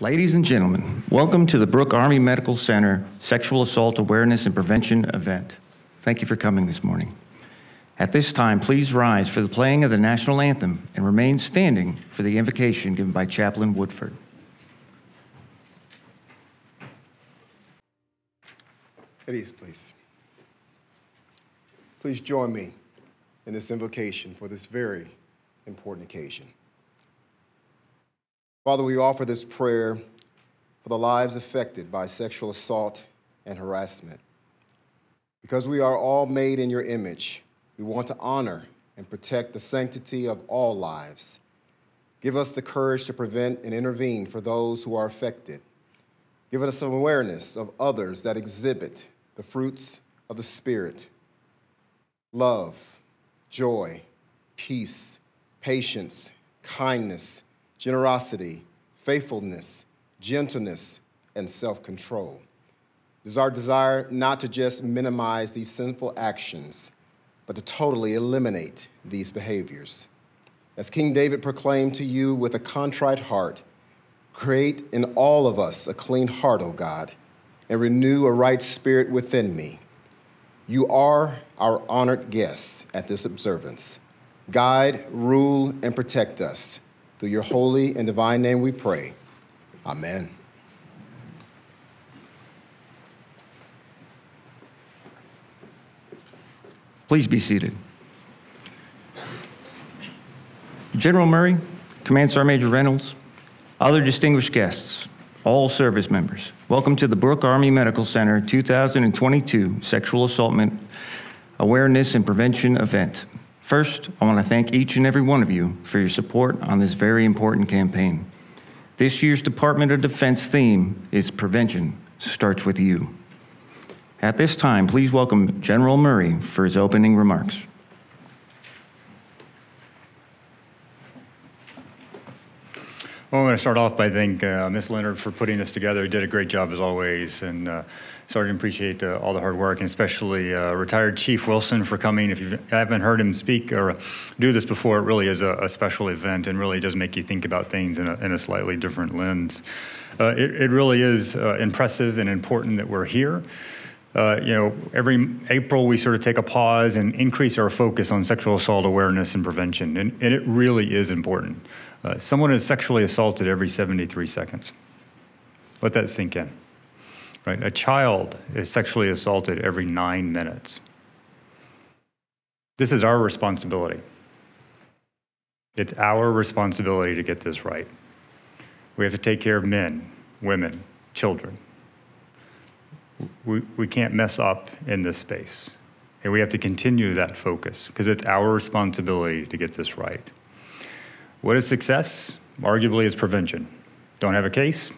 Ladies and gentlemen, welcome to the Brooke Army Medical Center Sexual Assault Awareness and Prevention event. Thank you for coming this morning. At this time, please rise for the playing of the national anthem and remain standing for the invocation given by Chaplain Woodford. At ease, please. Please join me in this invocation for this very important occasion. Father, we offer this prayer for the lives affected by sexual assault and harassment. Because we are all made in your image, we want to honor and protect the sanctity of all lives. Give us the courage to prevent and intervene for those who are affected. Give us some awareness of others that exhibit the fruits of the Spirit love, joy, peace, patience, kindness, generosity, faithfulness, gentleness, and self control. It is our desire not to just minimize these sinful actions, but to totally eliminate these behaviors. As King David proclaimed to you with a contrite heart, create in all of us a clean heart, O God, and renew a right spirit within me. You are our honored guests at this observance. Guide, rule, and protect us. Through your holy and divine name we pray. Amen. Please be seated. General Murray, Command Sergeant Major Reynolds, other distinguished guests, all service members, welcome to the Brooke Army Medical Center 2022 Sexual Assault Awareness and Prevention event. First, I want to thank each and every one of you for your support on this very important campaign. This year's Department of Defense theme is Prevention Starts With You. At this time, please welcome General Murray for his opening remarks. Well, I'm going to start off by thanking uh, Ms. Leonard for putting this together. He did a great job as always, and uh, Sergeant appreciate uh, all the hard work, and especially uh, retired Chief Wilson for coming. If you haven't heard him speak or do this before, it really is a, a special event, and really does make you think about things in a, in a slightly different lens. Uh, it, it, really is uh, impressive and important that we're here. Uh, you know, every April we sort of take a pause and increase our focus on sexual assault awareness and prevention, and, and it really is important. Uh, someone is sexually assaulted every 73 seconds. Let that sink in. Right? A child is sexually assaulted every nine minutes. This is our responsibility. It's our responsibility to get this right. We have to take care of men, women, children. We, we can't mess up in this space. And we have to continue that focus because it's our responsibility to get this right. What is success? Arguably, it's prevention. Don't have a case?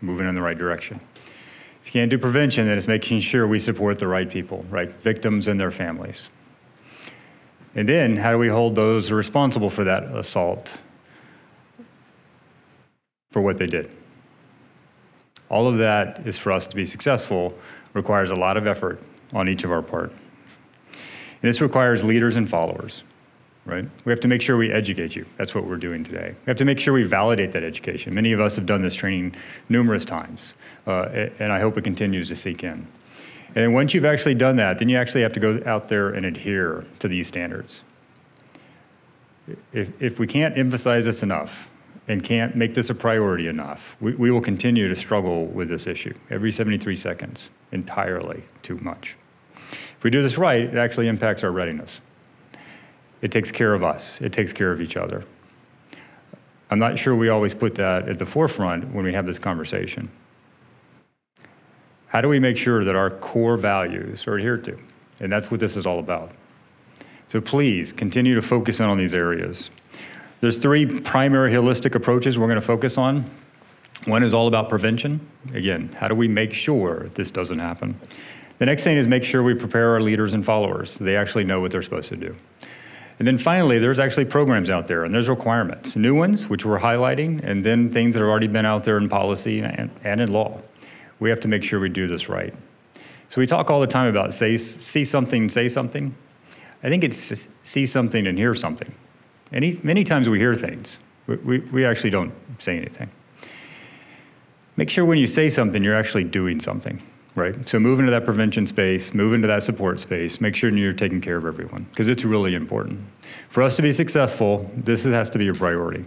Moving in the right direction. If you can't do prevention, then it's making sure we support the right people, right? Victims and their families. And then, how do we hold those responsible for that assault for what they did? All of that is for us to be successful, requires a lot of effort on each of our part. And this requires leaders and followers right? We have to make sure we educate you. That's what we're doing today. We have to make sure we validate that education. Many of us have done this training numerous times, uh, and I hope it continues to seek in. And once you've actually done that, then you actually have to go out there and adhere to these standards. If, if we can't emphasize this enough and can't make this a priority enough, we, we will continue to struggle with this issue every 73 seconds, entirely too much. If we do this right, it actually impacts our readiness. It takes care of us, it takes care of each other. I'm not sure we always put that at the forefront when we have this conversation. How do we make sure that our core values are adhered to? And that's what this is all about. So please continue to focus in on these areas. There's three primary holistic approaches we're going to focus on. One is all about prevention. Again, how do we make sure this doesn't happen? The next thing is make sure we prepare our leaders and followers. They actually know what they're supposed to do. And then finally, there's actually programs out there and there's requirements. New ones, which we're highlighting, and then things that have already been out there in policy and, and in law. We have to make sure we do this right. So we talk all the time about say, see something, say something. I think it's see something and hear something. Any, many times we hear things, we, we, we actually don't say anything. make sure when you say something, you're actually doing something, right? So move into that prevention space, move into that support space, make sure you're taking care of everyone, because it's really important. For us to be successful, this has to be a priority.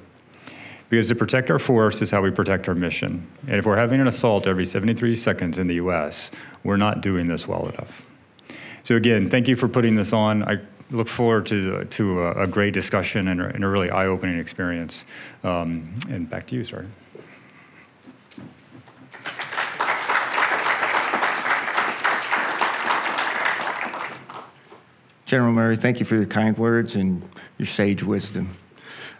Because to protect our force is how we protect our mission. And if we're having an assault every 73 seconds in the US, we're not doing this well enough. So again, thank you for putting this on. I look forward to, to a, a great discussion and a, and a really eye-opening experience. Um, and back to you, sir. General Murray, thank you for your kind words and your sage wisdom.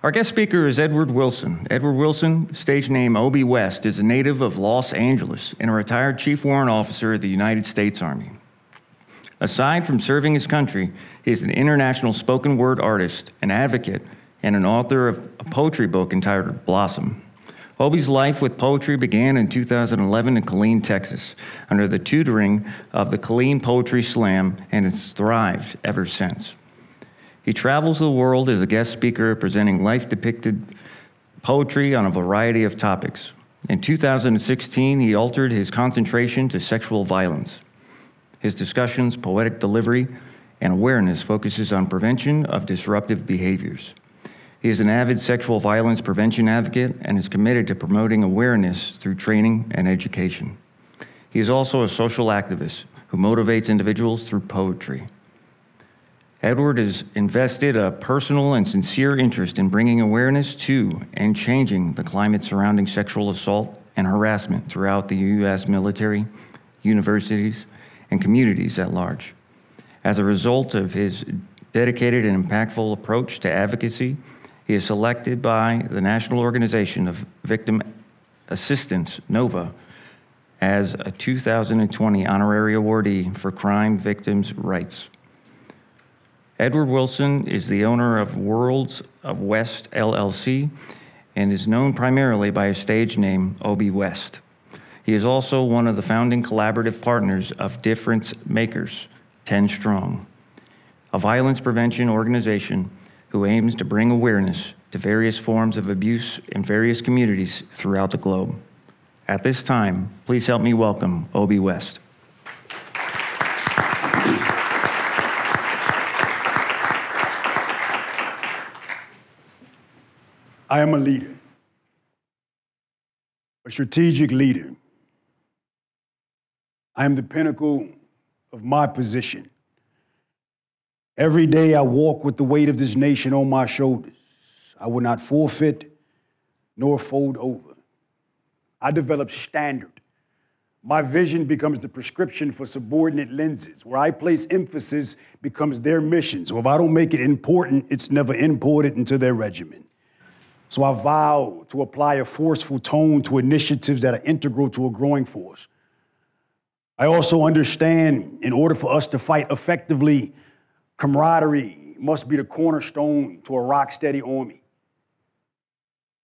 Our guest speaker is Edward Wilson. Edward Wilson, stage name Obie West, is a native of Los Angeles and a retired Chief Warrant Officer of the United States Army. Aside from serving his country, he is an international spoken word artist, an advocate, and an author of a poetry book entitled Blossom. Obie's life with poetry began in 2011 in Killeen, Texas, under the tutoring of the Killeen Poetry Slam, and it's thrived ever since. He travels the world as a guest speaker, presenting life depicted poetry on a variety of topics. In 2016, he altered his concentration to sexual violence. His discussions, poetic delivery, and awareness focuses on prevention of disruptive behaviors. He is an avid sexual violence prevention advocate and is committed to promoting awareness through training and education. He is also a social activist who motivates individuals through poetry. Edward has invested a personal and sincere interest in bringing awareness to and changing the climate surrounding sexual assault and harassment throughout the U.S. military, universities, and communities at large. As a result of his dedicated and impactful approach to advocacy, he is selected by the National Organization of Victim Assistance, NOVA, as a 2020 honorary awardee for crime victims' rights. Edward Wilson is the owner of Worlds of West LLC and is known primarily by his stage name, Obie West. He is also one of the founding collaborative partners of Difference Makers, 10 Strong, a violence prevention organization who aims to bring awareness to various forms of abuse in various communities throughout the globe. At this time, please help me welcome Obie West. I am a leader, a strategic leader. I am the pinnacle of my position. Every day I walk with the weight of this nation on my shoulders. I will not forfeit nor fold over. I develop standard. My vision becomes the prescription for subordinate lenses. Where I place emphasis becomes their mission. So if I don't make it important, it's never imported into their regimen. So I vow to apply a forceful tone to initiatives that are integral to a growing force. I also understand in order for us to fight effectively, camaraderie must be the cornerstone to a rock steady army.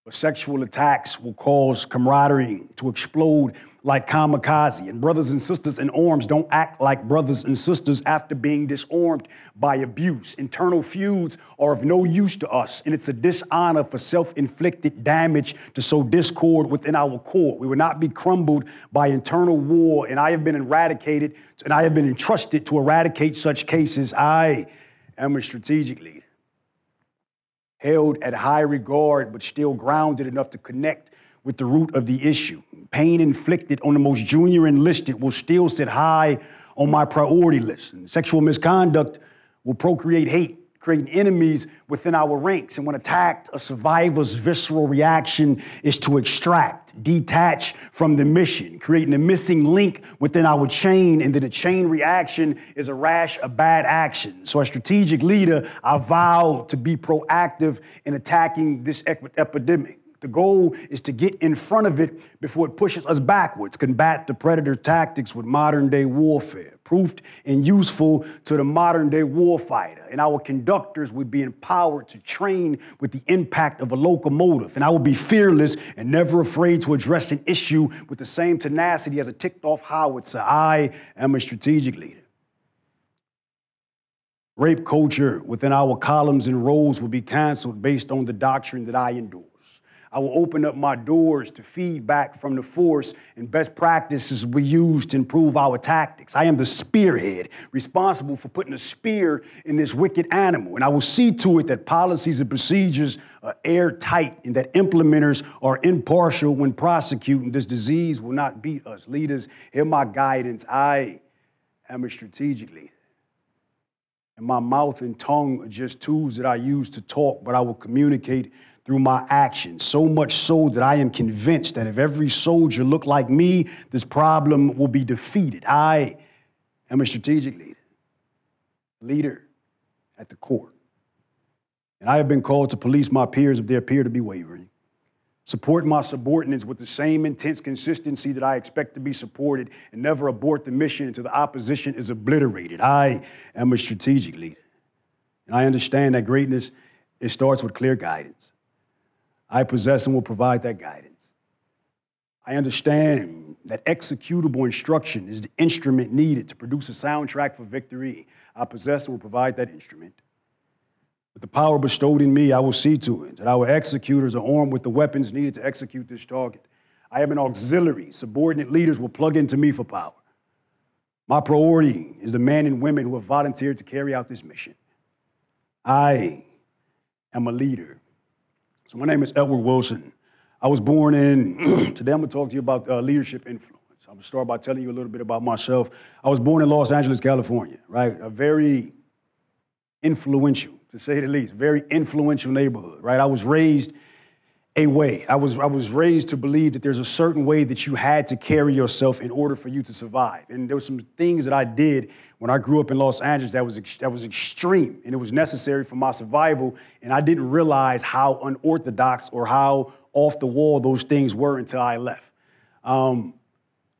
But sexual attacks will cause camaraderie to explode like kamikaze. And brothers and sisters in arms don't act like brothers and sisters after being disarmed by abuse. Internal feuds are of no use to us, and it's a dishonor for self inflicted damage to sow discord within our core. We will not be crumbled by internal war, and I have been eradicated, and I have been entrusted to eradicate such cases. I am a strategic leader. Held at high regard, but still grounded enough to connect with the root of the issue. Pain inflicted on the most junior enlisted will still sit high on my priority list. And sexual misconduct will procreate hate, creating enemies within our ranks. And when attacked, a survivor's visceral reaction is to extract, detach from the mission, creating a missing link within our chain. And then a chain reaction is a rash of bad action. So, as strategic leader, I vow to be proactive in attacking this epidemic. The goal is to get in front of it before it pushes us backwards, combat the predator tactics with modern day warfare, proofed and useful to the modern day warfighter. And our conductors would be empowered to train with the impact of a locomotive. And I would be fearless and never afraid to address an issue with the same tenacity as a ticked off howitzer. I am a strategic leader. Rape culture within our columns and roles will be canceled based on the doctrine that I endure. I will open up my doors to feedback from the force and best practices we use to improve our tactics. I am the spearhead responsible for putting a spear in this wicked animal. And I will see to it that policies and procedures are airtight and that implementers are impartial when prosecuting. This disease will not beat us. Leaders, hear my guidance. I am a strategic leader. And my mouth and tongue are just tools that I use to talk, but I will communicate through my actions. So much so that I am convinced that if every soldier looked like me, this problem will be defeated. I am a strategic leader, leader at the core. And I have been called to police my peers if they appear to be wavering, support my subordinates with the same intense consistency that I expect to be supported, and never abort the mission until the opposition is obliterated. I am a strategic leader. And I understand that greatness, it starts with clear guidance. I possess and will provide that guidance. I understand that executable instruction is the instrument needed to produce a soundtrack for victory. I possess and will provide that instrument. With the power bestowed in me, I will see to it that our executors are armed with the weapons needed to execute this target. I have an auxiliary. Subordinate leaders will plug into me for power. My priority is the men and women who have volunteered to carry out this mission. I am a leader so my name is Edward Wilson. I was born in, today I'm gonna talk to you about uh, leadership influence. I'm gonna start by telling you a little bit about myself. I was born in Los Angeles, California, right? A very influential, to say the least, very influential neighborhood, right? I was raised a way. I was, I was raised to believe that there's a certain way that you had to carry yourself in order for you to survive. And there were some things that I did when I grew up in Los Angeles that was, that was extreme and it was necessary for my survival. And I didn't realize how unorthodox or how off the wall those things were until I left. Um,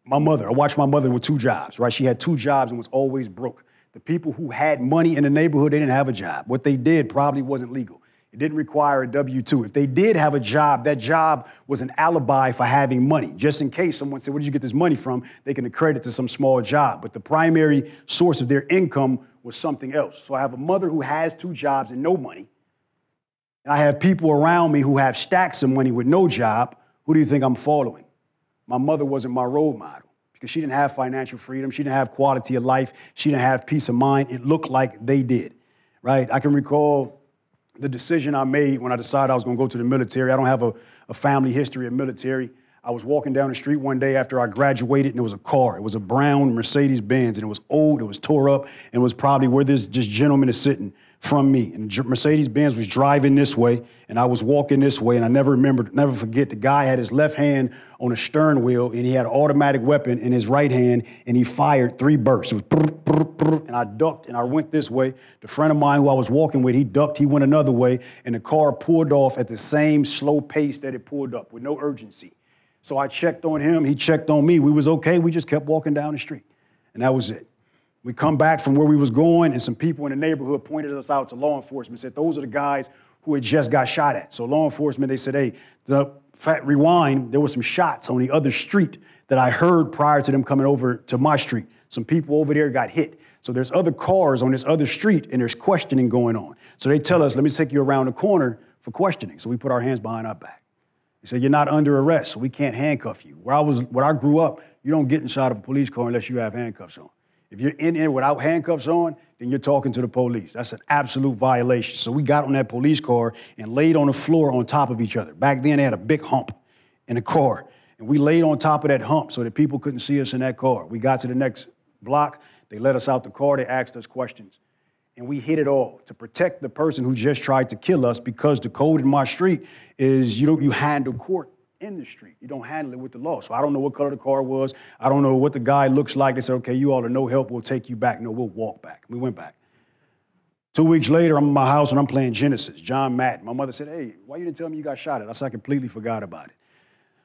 my mother, I watched my mother with two jobs, right? She had two jobs and was always broke. The people who had money in the neighborhood, they didn't have a job. What they did probably wasn't legal. It didn't require a W 2. If they did have a job, that job was an alibi for having money. Just in case someone said, Where did you get this money from? They can accredit to some small job. But the primary source of their income was something else. So I have a mother who has two jobs and no money. And I have people around me who have stacks of money with no job. Who do you think I'm following? My mother wasn't my role model because she didn't have financial freedom. She didn't have quality of life. She didn't have peace of mind. It looked like they did, right? I can recall the decision I made when I decided I was going to go to the military. I don't have a, a family history of military. I was walking down the street one day after I graduated, and it was a car. It was a brown Mercedes Benz, and it was old, it was tore up, and it was probably where this just gentleman is sitting from me. And Mercedes Benz was driving this way, and I was walking this way, and I never remember, never forget, the guy had his left hand on the stern wheel, and he had an automatic weapon in his right hand, and he fired three bursts. It was brr, brr, brr, and I ducked, and I went this way. The friend of mine who I was walking with, he ducked, he went another way, and the car pulled off at the same slow pace that it pulled up with no urgency. So I checked on him, he checked on me. We was okay, we just kept walking down the street, and that was it. We come back from where we was going, and some people in the neighborhood pointed us out to law enforcement. Said those are the guys who had just got shot at. So law enforcement, they said, "Hey, the fat rewind. There were some shots on the other street that I heard prior to them coming over to my street. Some people over there got hit. So there's other cars on this other street, and there's questioning going on. So they tell us, "Let me take you around the corner for questioning." So we put our hands behind our back. They said, "You're not under arrest, so we can't handcuff you." Where I was, where I grew up, you don't get inside of a police car unless you have handcuffs on. If you're in there without handcuffs on, then you're talking to the police. That's an absolute violation. So we got on that police car and laid on the floor on top of each other. Back then, they had a big hump in the car. And we laid on top of that hump so that people couldn't see us in that car. We got to the next block. They let us out the car. They asked us questions. And we hit it all to protect the person who just tried to kill us because the code in my street is you don't you handle court in the street. You don't handle it with the law. So I don't know what color the car was. I don't know what the guy looks like. They said, okay, you all are no help. We'll take you back. No, we'll walk back. We went back. Two weeks later, I'm in my house and I'm playing Genesis, John Madden. My mother said, hey, why you didn't tell me you got shot at? I said, I completely forgot about it.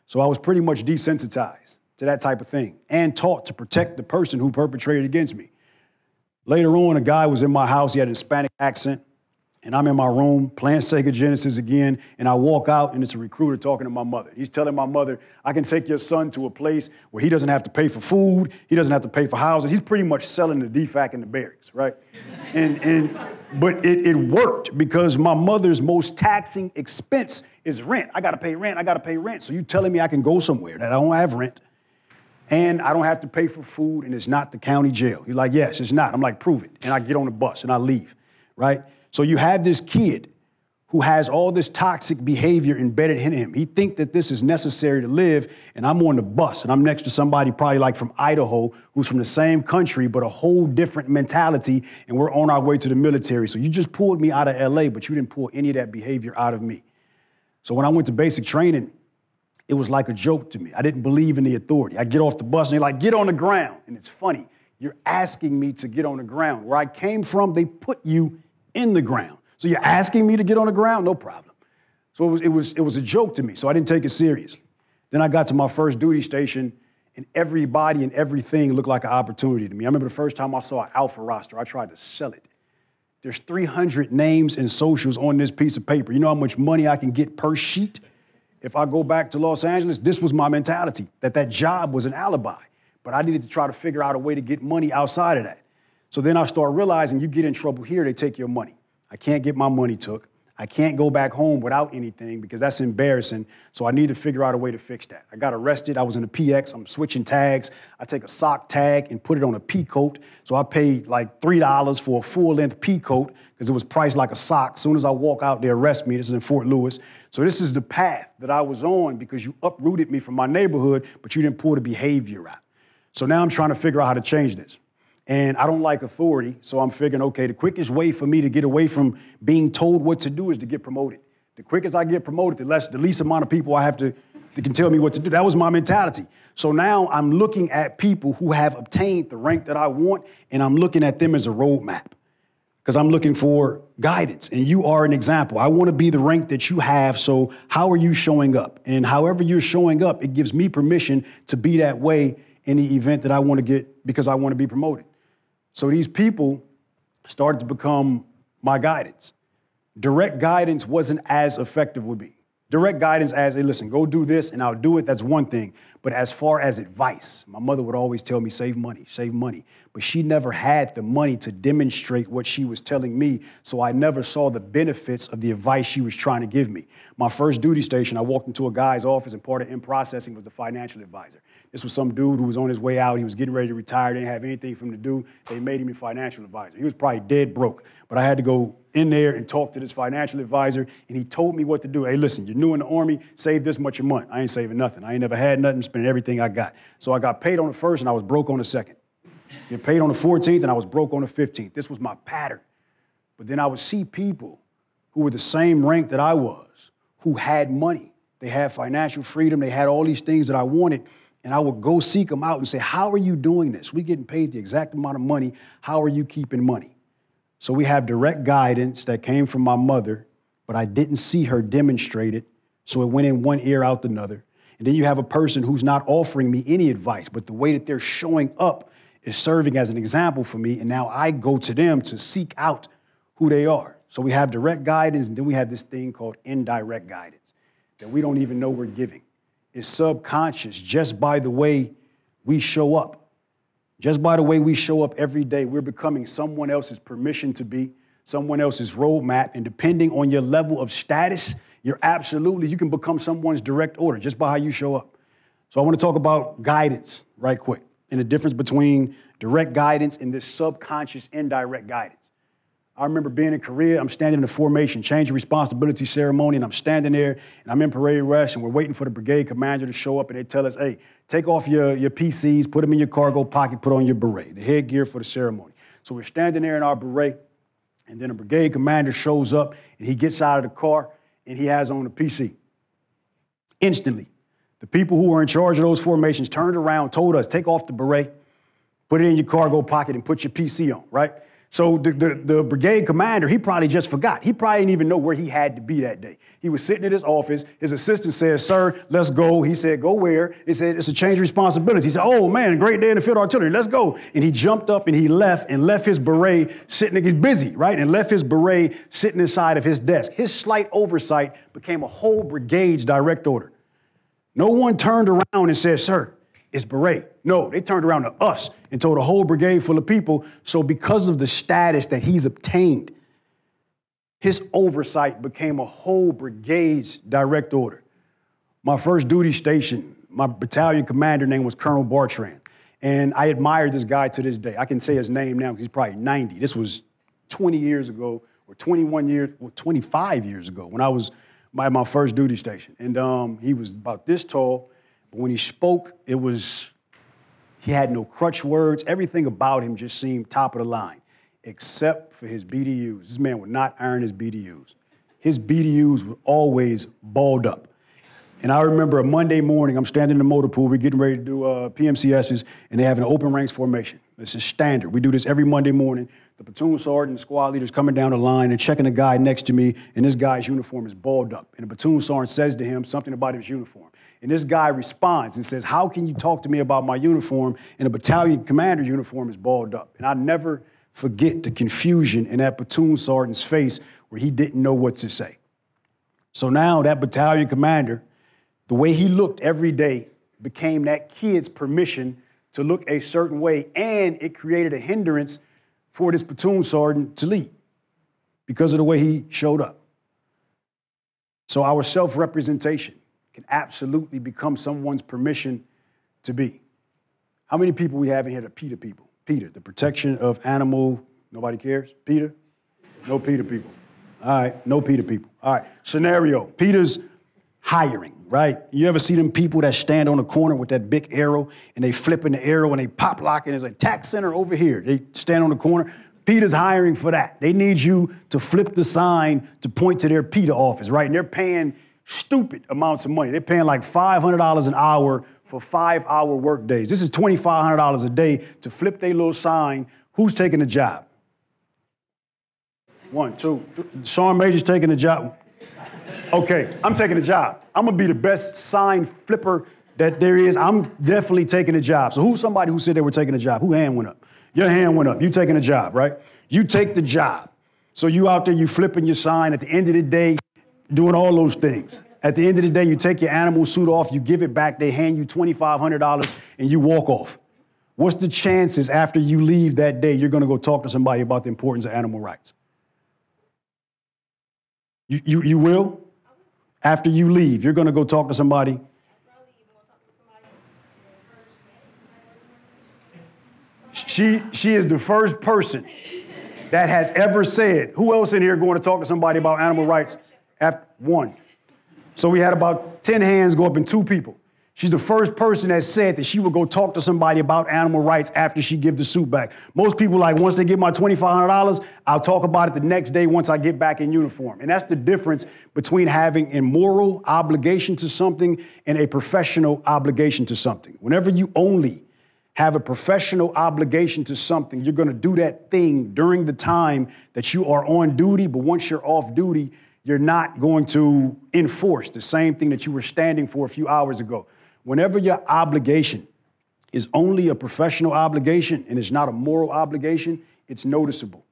So I was pretty much desensitized to that type of thing and taught to protect the person who perpetrated against me. Later on, a guy was in my house. He had an Hispanic accent and I'm in my room playing Sega Genesis again, and I walk out, and it's a recruiter talking to my mother. He's telling my mother, I can take your son to a place where he doesn't have to pay for food, he doesn't have to pay for housing. He's pretty much selling the DFAC in the barracks, right? and, and But it, it worked because my mother's most taxing expense is rent. I gotta pay rent, I gotta pay rent. So you telling me I can go somewhere that I don't have rent and I don't have to pay for food and it's not the county jail. You're like, yes, it's not. I'm like, prove it. And I get on the bus and I leave, right? So you have this kid who has all this toxic behavior embedded in him. He think that this is necessary to live, and I'm on the bus, and I'm next to somebody probably like from Idaho who's from the same country but a whole different mentality, and we're on our way to the military. So you just pulled me out of LA, but you didn't pull any of that behavior out of me. So when I went to basic training, it was like a joke to me. I didn't believe in the authority. I get off the bus and they're like, get on the ground. And it's funny. You're asking me to get on the ground. Where I came from, they put you in the ground. So you're asking me to get on the ground? No problem. So it was, it was, it was a joke to me, so I didn't take it seriously. Then I got to my first duty station, and everybody and everything looked like an opportunity to me. I remember the first time I saw an alpha roster, I tried to sell it. There's 300 names and socials on this piece of paper. You know how much money I can get per sheet? If I go back to Los Angeles, this was my mentality that that job was an alibi. But I needed to try to figure out a way to get money outside of that. So then I start realizing you get in trouble here, they take your money. I can't get my money took. I can't go back home without anything because that's embarrassing. So I need to figure out a way to fix that. I got arrested. I was in a PX. I'm switching tags. I take a sock tag and put it on a pea coat. So I paid like $3 for a full length pea coat because it was priced like a sock. As soon as I walk out, they arrest me. This is in Fort Lewis. So this is the path that I was on because you uprooted me from my neighborhood, but you didn't pull the behavior out. So now I'm trying to figure out how to change this and I don't like authority. So I'm figuring, okay, the quickest way for me to get away from being told what to do is to get promoted. The quickest I get promoted, the less, the least amount of people I have to that can tell me what to do. That was my mentality. So now I'm looking at people who have obtained the rank that I want, and I'm looking at them as a roadmap because I'm looking for guidance. And you are an example. I want to be the rank that you have. So how are you showing up? And however you're showing up, it gives me permission to be that way in the event that I want to get because I want to be promoted. So these people started to become my guidance. Direct guidance wasn't as effective with me. Direct guidance as, hey, listen, go do this and I'll do it, that's one thing. But as far as advice, my mother would always tell me, save money, save money. But she never had the money to demonstrate what she was telling me, so I never saw the benefits of the advice she was trying to give me. My first duty station, I walked into a guy's office, and part of in processing was the financial advisor. This was some dude who was on his way out. He was getting ready to retire, didn't have anything for him to do. They made him a financial advisor. He was probably dead broke, but I had to go in there and talk to this financial advisor, and he told me what to do. Hey, listen, you're new in the Army, save this much a month. I ain't saving nothing. I ain't never had nothing, spending everything I got. So I got paid on the first, and I was broke on the second. Get paid on the 14th, and I was broke on the 15th. This was my pattern. But then I would see people who were the same rank that I was, who had money. They had financial freedom, they had all these things that I wanted, and I would go seek them out and say, How are you doing this? We're getting paid the exact amount of money. How are you keeping money? So we have direct guidance that came from my mother, but I didn't see her demonstrate it. So it went in one ear, out the other. And then you have a person who's not offering me any advice, but the way that they're showing up is serving as an example for me. And now I go to them to seek out who they are. So we have direct guidance, and then we have this thing called indirect guidance that we don't even know we're giving. It's subconscious just by the way we show up. Just by the way we show up every day, we're becoming someone else's permission to be, someone else's roadmap. And depending on your level of status, you're absolutely, you can become someone's direct order just by how you show up. So I want to talk about guidance right quick and the difference between direct guidance and this subconscious indirect guidance. I remember being in Korea, I'm standing in the formation, change of responsibility ceremony, and I'm standing there and I'm in parade rest and we're waiting for the brigade commander to show up and they tell us, hey, take off your, your PCs, put them in your cargo pocket, put on your beret, the headgear for the ceremony. So we're standing there in our beret and then a brigade commander shows up and he gets out of the car and he has on a PC. Instantly, the people who were in charge of those formations turned around, told us, take off the beret, put it in your cargo pocket and put your PC on, right? So the, the, the, brigade commander, he probably just forgot. He probably didn't even know where he had to be that day. He was sitting in his office. His assistant said, Sir, let's go. He said, Go where? He said, It's a change of responsibility. He said, Oh man, great day in the field artillery. Let's go. And he jumped up and he left and left his beret sitting, he's busy, right? And left his beret sitting inside of his desk. His slight oversight became a whole brigade's direct order. No one turned around and said, Sir, it's beret. No, they turned around to us and told a whole brigade full of people. So, because of the status that he's obtained, his oversight became a whole brigade's direct order. My first duty station, my battalion commander name was Colonel Bartran. And I admire this guy to this day. I can say his name now because he's probably 90. This was 20 years ago, or 21 years, or 25 years ago when I was at my first duty station. And um, he was about this tall, but when he spoke, it was, he had no crutch words. Everything about him just seemed top of the line, except for his BDUs. This man would not iron his BDUs. His BDUs were always balled up. And I remember a Monday morning, I'm standing in the motor pool, we're getting ready to do uh, PMCSs, and they have an open ranks formation. This is standard. We do this every Monday morning. The platoon sergeant and squad leaders coming down the line and checking the guy next to me, and this guy's uniform is balled up. And the platoon sergeant says to him something about his uniform. And this guy responds and says, How can you talk to me about my uniform and a battalion commander's uniform is balled up? And I never forget the confusion in that platoon sergeant's face where he didn't know what to say. So now that battalion commander the way he looked every day became that kid's permission to look a certain way, and it created a hindrance for this platoon sergeant to lead because of the way he showed up. So our self representation can absolutely become someone's permission to be. How many people we have in here that PETA people? PETA, the protection of animal, nobody cares? PETA? No PETA people. All right, no PETA people. All right, scenario PETA's hiring right? You ever see them people that stand on the corner with that big arrow and they flipping the arrow and they pop lock and there's a tax center over here. They stand on the corner. PETA's hiring for that. They need you to flip the sign to point to their PETA office, right? And they're paying stupid amounts of money. They're paying like $500 an hour for five hour work days. This is $2,500 a day to flip their little sign. Who's taking the job? One, two. Sean Major's taking the job. Okay, I'm taking the job. I'm gonna be the best sign flipper that there is. I'm definitely taking the job. So who's somebody who said they were taking a job? Who hand went up? Your hand went up. You taking a job, right? You take the job. So you out there, you flipping your sign. At the end of the day, doing all those things. At the end of the day, you take your animal suit off, you give it back, they hand you $2,500, and you walk off. What's the chances after you leave that day you're gonna go talk to somebody about the importance of animal rights? You, you, you will? after you leave, you're going to go talk to somebody. She, she is the first person that has ever said, who else in here going to talk to somebody about animal rights? After one. So we had about 10 hands go up and two people. She's the first person that said that she would go talk to somebody about animal rights after she give the suit back. Most people like once they get my $2,500, I'll talk about it the next day once I get back in uniform. And that's the difference between having a moral obligation to something and a professional obligation to something. Whenever you only have a professional obligation to something, you're going to do that thing during the time that you are on duty, but once you're off duty, you're not going to enforce the same thing that you were standing for a few hours ago whenever your obligation is only a professional obligation and it's not a moral obligation, it's noticeable.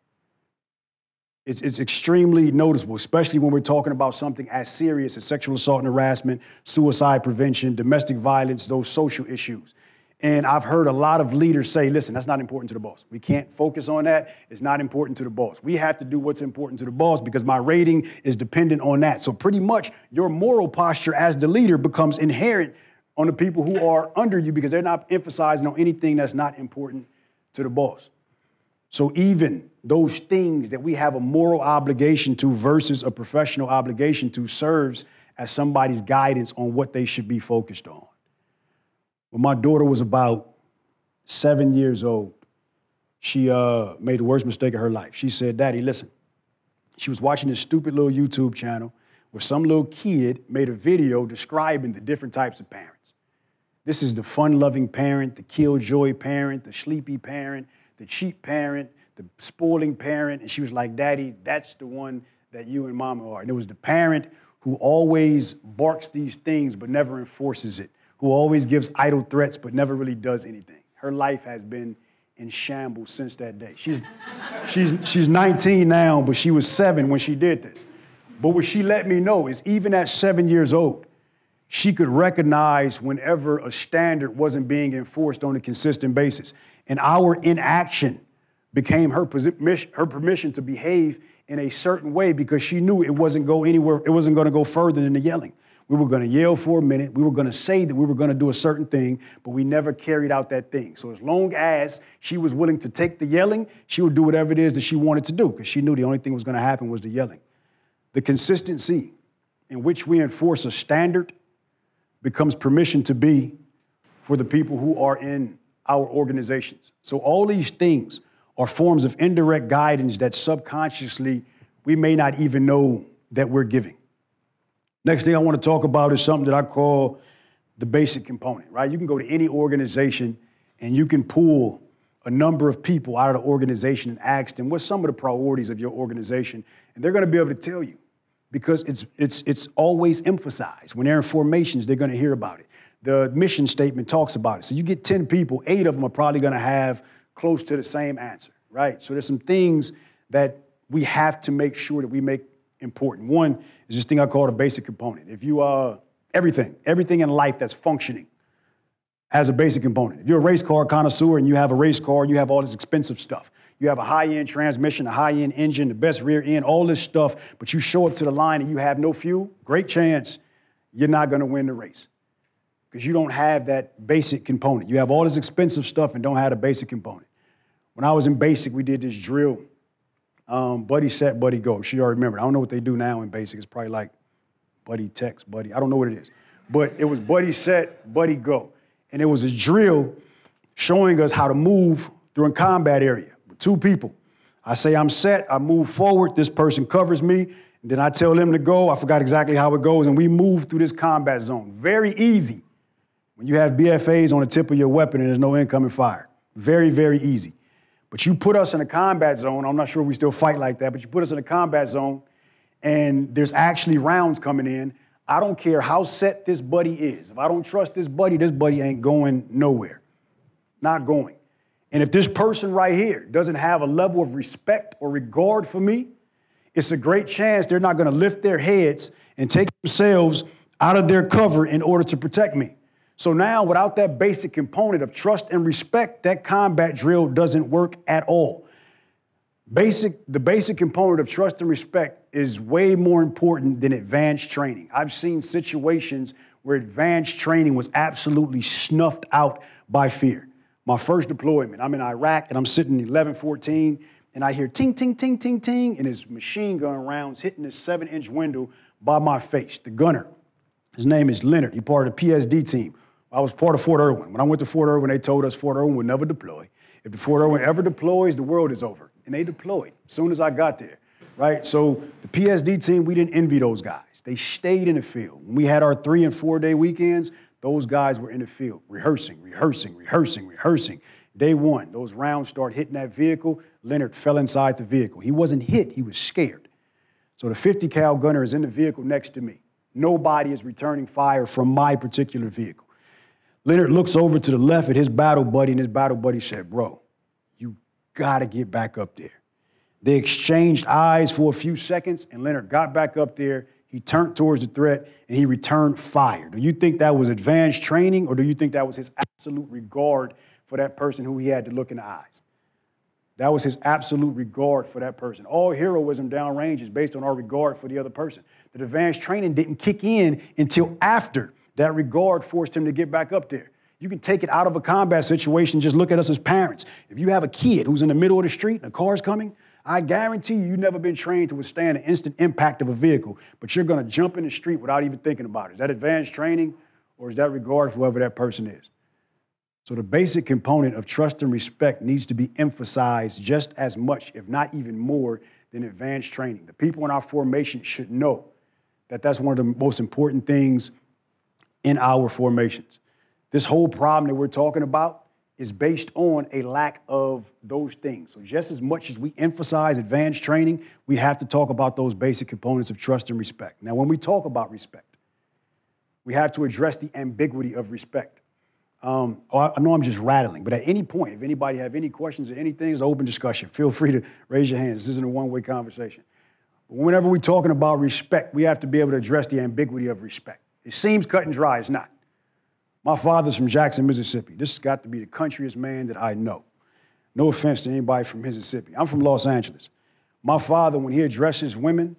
It's, it's extremely noticeable, especially when we're talking about something as serious as sexual assault and harassment, suicide prevention, domestic violence, those social issues. And I've heard a lot of leaders say, listen, that's not important to the boss. We can't focus on that. It's not important to the boss. We have to do what's important to the boss because my rating is dependent on that. So, pretty much, your moral posture as the leader becomes inherent on the people who are under you because they're not emphasizing on anything that's not important to the boss. So even those things that we have a moral obligation to versus a professional obligation to serves as somebody's guidance on what they should be focused on. When my daughter was about seven years old, she uh, made the worst mistake of her life. She said, Daddy, listen. She was watching this stupid little YouTube channel where some little kid made a video describing the different types of parents. This is the fun loving parent, the killjoy parent, the sleepy parent, the cheap parent, the spoiling parent. And she was like, Daddy, that's the one that you and mama are. And it was the parent who always barks these things but never enforces it, who always gives idle threats but never really does anything. Her life has been in shambles since that day. She's, she's, she's 19 now, but she was seven when she did this. But what she let me know is even at seven years old, she could recognize whenever a standard wasn't being enforced on a consistent basis. And our inaction became her, her permission to behave in a certain way because she knew it wasn't go anywhere, it wasn't going to go further than the yelling. We were going to yell for a minute. We were going to say that we were going to do a certain thing, but we never carried out that thing. So as long as she was willing to take the yelling, she would do whatever it is that she wanted to do because she knew the only thing that was going to happen was the yelling. The consistency in which we enforce a standard becomes permission to be for the people who are in our organizations. So all these things are forms of indirect guidance that subconsciously we may not even know that we're giving. Next thing I want to talk about is something that I call the basic component, right? You can go to any organization and you can pull a number of people out of the organization and ask them what's some of the priorities of your organization, and they're going to be able to tell you because it's, it's, it's always emphasized. When they're in formations, they're going to hear about it. The mission statement talks about it. So you get 10 people, eight of them are probably going to have close to the same answer, right? So there's some things that we have to make sure that we make important. One is this thing I call the basic component. If you uh everything, everything in life that's functioning has a basic component. If you're a race car connoisseur and you have a race car, you have all this expensive stuff. You have a high-end transmission, a high-end engine, the best rear end, all this stuff, but you show up to the line and you have no fuel, great chance you're not going to win the race. Because you don't have that basic component. You have all this expensive stuff and don't have the basic component. When I was in basic, we did this drill um, buddy set, buddy go. She already remembered. I don't know what they do now in basic. It's probably like buddy text, buddy. I don't know what it is. But it was buddy set, buddy go. And it was a drill showing us how to move through a combat area with two people. I say I'm set, I move forward, this person covers me, and then I tell them to go. I forgot exactly how it goes, and we move through this combat zone. Very easy when you have BFAs on the tip of your weapon and there's no incoming fire. Very, very easy. But you put us in a combat zone, I'm not sure we still fight like that, but you put us in a combat zone and there's actually rounds coming in. I don't care how set this buddy is. If I don't trust this buddy, this buddy ain't going nowhere. Not going. And if this person right here doesn't have a level of respect or regard for me, it's a great chance they're not going to lift their heads and take themselves out of their cover in order to protect me. So now, without that basic component of trust and respect, that combat drill doesn't work at all. Basic, the basic component of trust and respect is way more important than advanced training. I've seen situations where advanced training was absolutely snuffed out by fear. My first deployment, I'm in Iraq and I'm sitting 11, 14, and I hear ting, ting, ting, ting, ting, and his machine gun rounds hitting this seven inch window by my face. The gunner, his name is Leonard. He part of the PSD team. I was part of Fort Irwin. When I went to Fort Irwin, they told us Fort Irwin would never deploy. If Fort Irwin ever deploys, the world is over. And they deployed as soon as I got there, right? So the PSD team, we didn't envy those guys. They stayed in the field. When we had our three and four day weekends, those guys were in the field, rehearsing, rehearsing, rehearsing, rehearsing. Day one, those rounds start hitting that vehicle. Leonard fell inside the vehicle. He wasn't hit, he was scared. So the 50 cal gunner is in the vehicle next to me. Nobody is returning fire from my particular vehicle. Leonard looks over to the left at his battle buddy, and his battle buddy said, Bro, you gotta get back up there. They exchanged eyes for a few seconds, and Leonard got back up there. He turned towards the threat and he returned fire. Do you think that was advanced training, or do you think that was his absolute regard for that person who he had to look in the eyes? That was his absolute regard for that person. All heroism downrange is based on our regard for the other person. The advanced training didn't kick in until after that regard forced him to get back up there. You can take it out of a combat situation, just look at us as parents. If you have a kid who's in the middle of the street and a car's coming, I guarantee you, you've never been trained to withstand the instant impact of a vehicle, but you're gonna jump in the street without even thinking about it. Is that advanced training or is that regard for whoever that person is? So the basic component of trust and respect needs to be emphasized just as much, if not even more, than advanced training. The people in our formation should know that that's one of the most important things in our formations. This whole problem that we're talking about is based on a lack of those things. So, just as much as we emphasize advanced training, we have to talk about those basic components of trust and respect. Now, when we talk about respect, we have to address the ambiguity of respect. Um, oh, I know I'm just rattling, but at any point, if anybody have any questions or anything, it's open discussion. Feel free to raise your hands. This isn't a one-way conversation. But whenever we're talking about respect, we have to be able to address the ambiguity of respect. It seems cut and dry, it's not. My father's from Jackson, Mississippi. This has got to be the countryest man that I know. No offense to anybody from Mississippi. I'm from Los Angeles. My father, when he addresses women,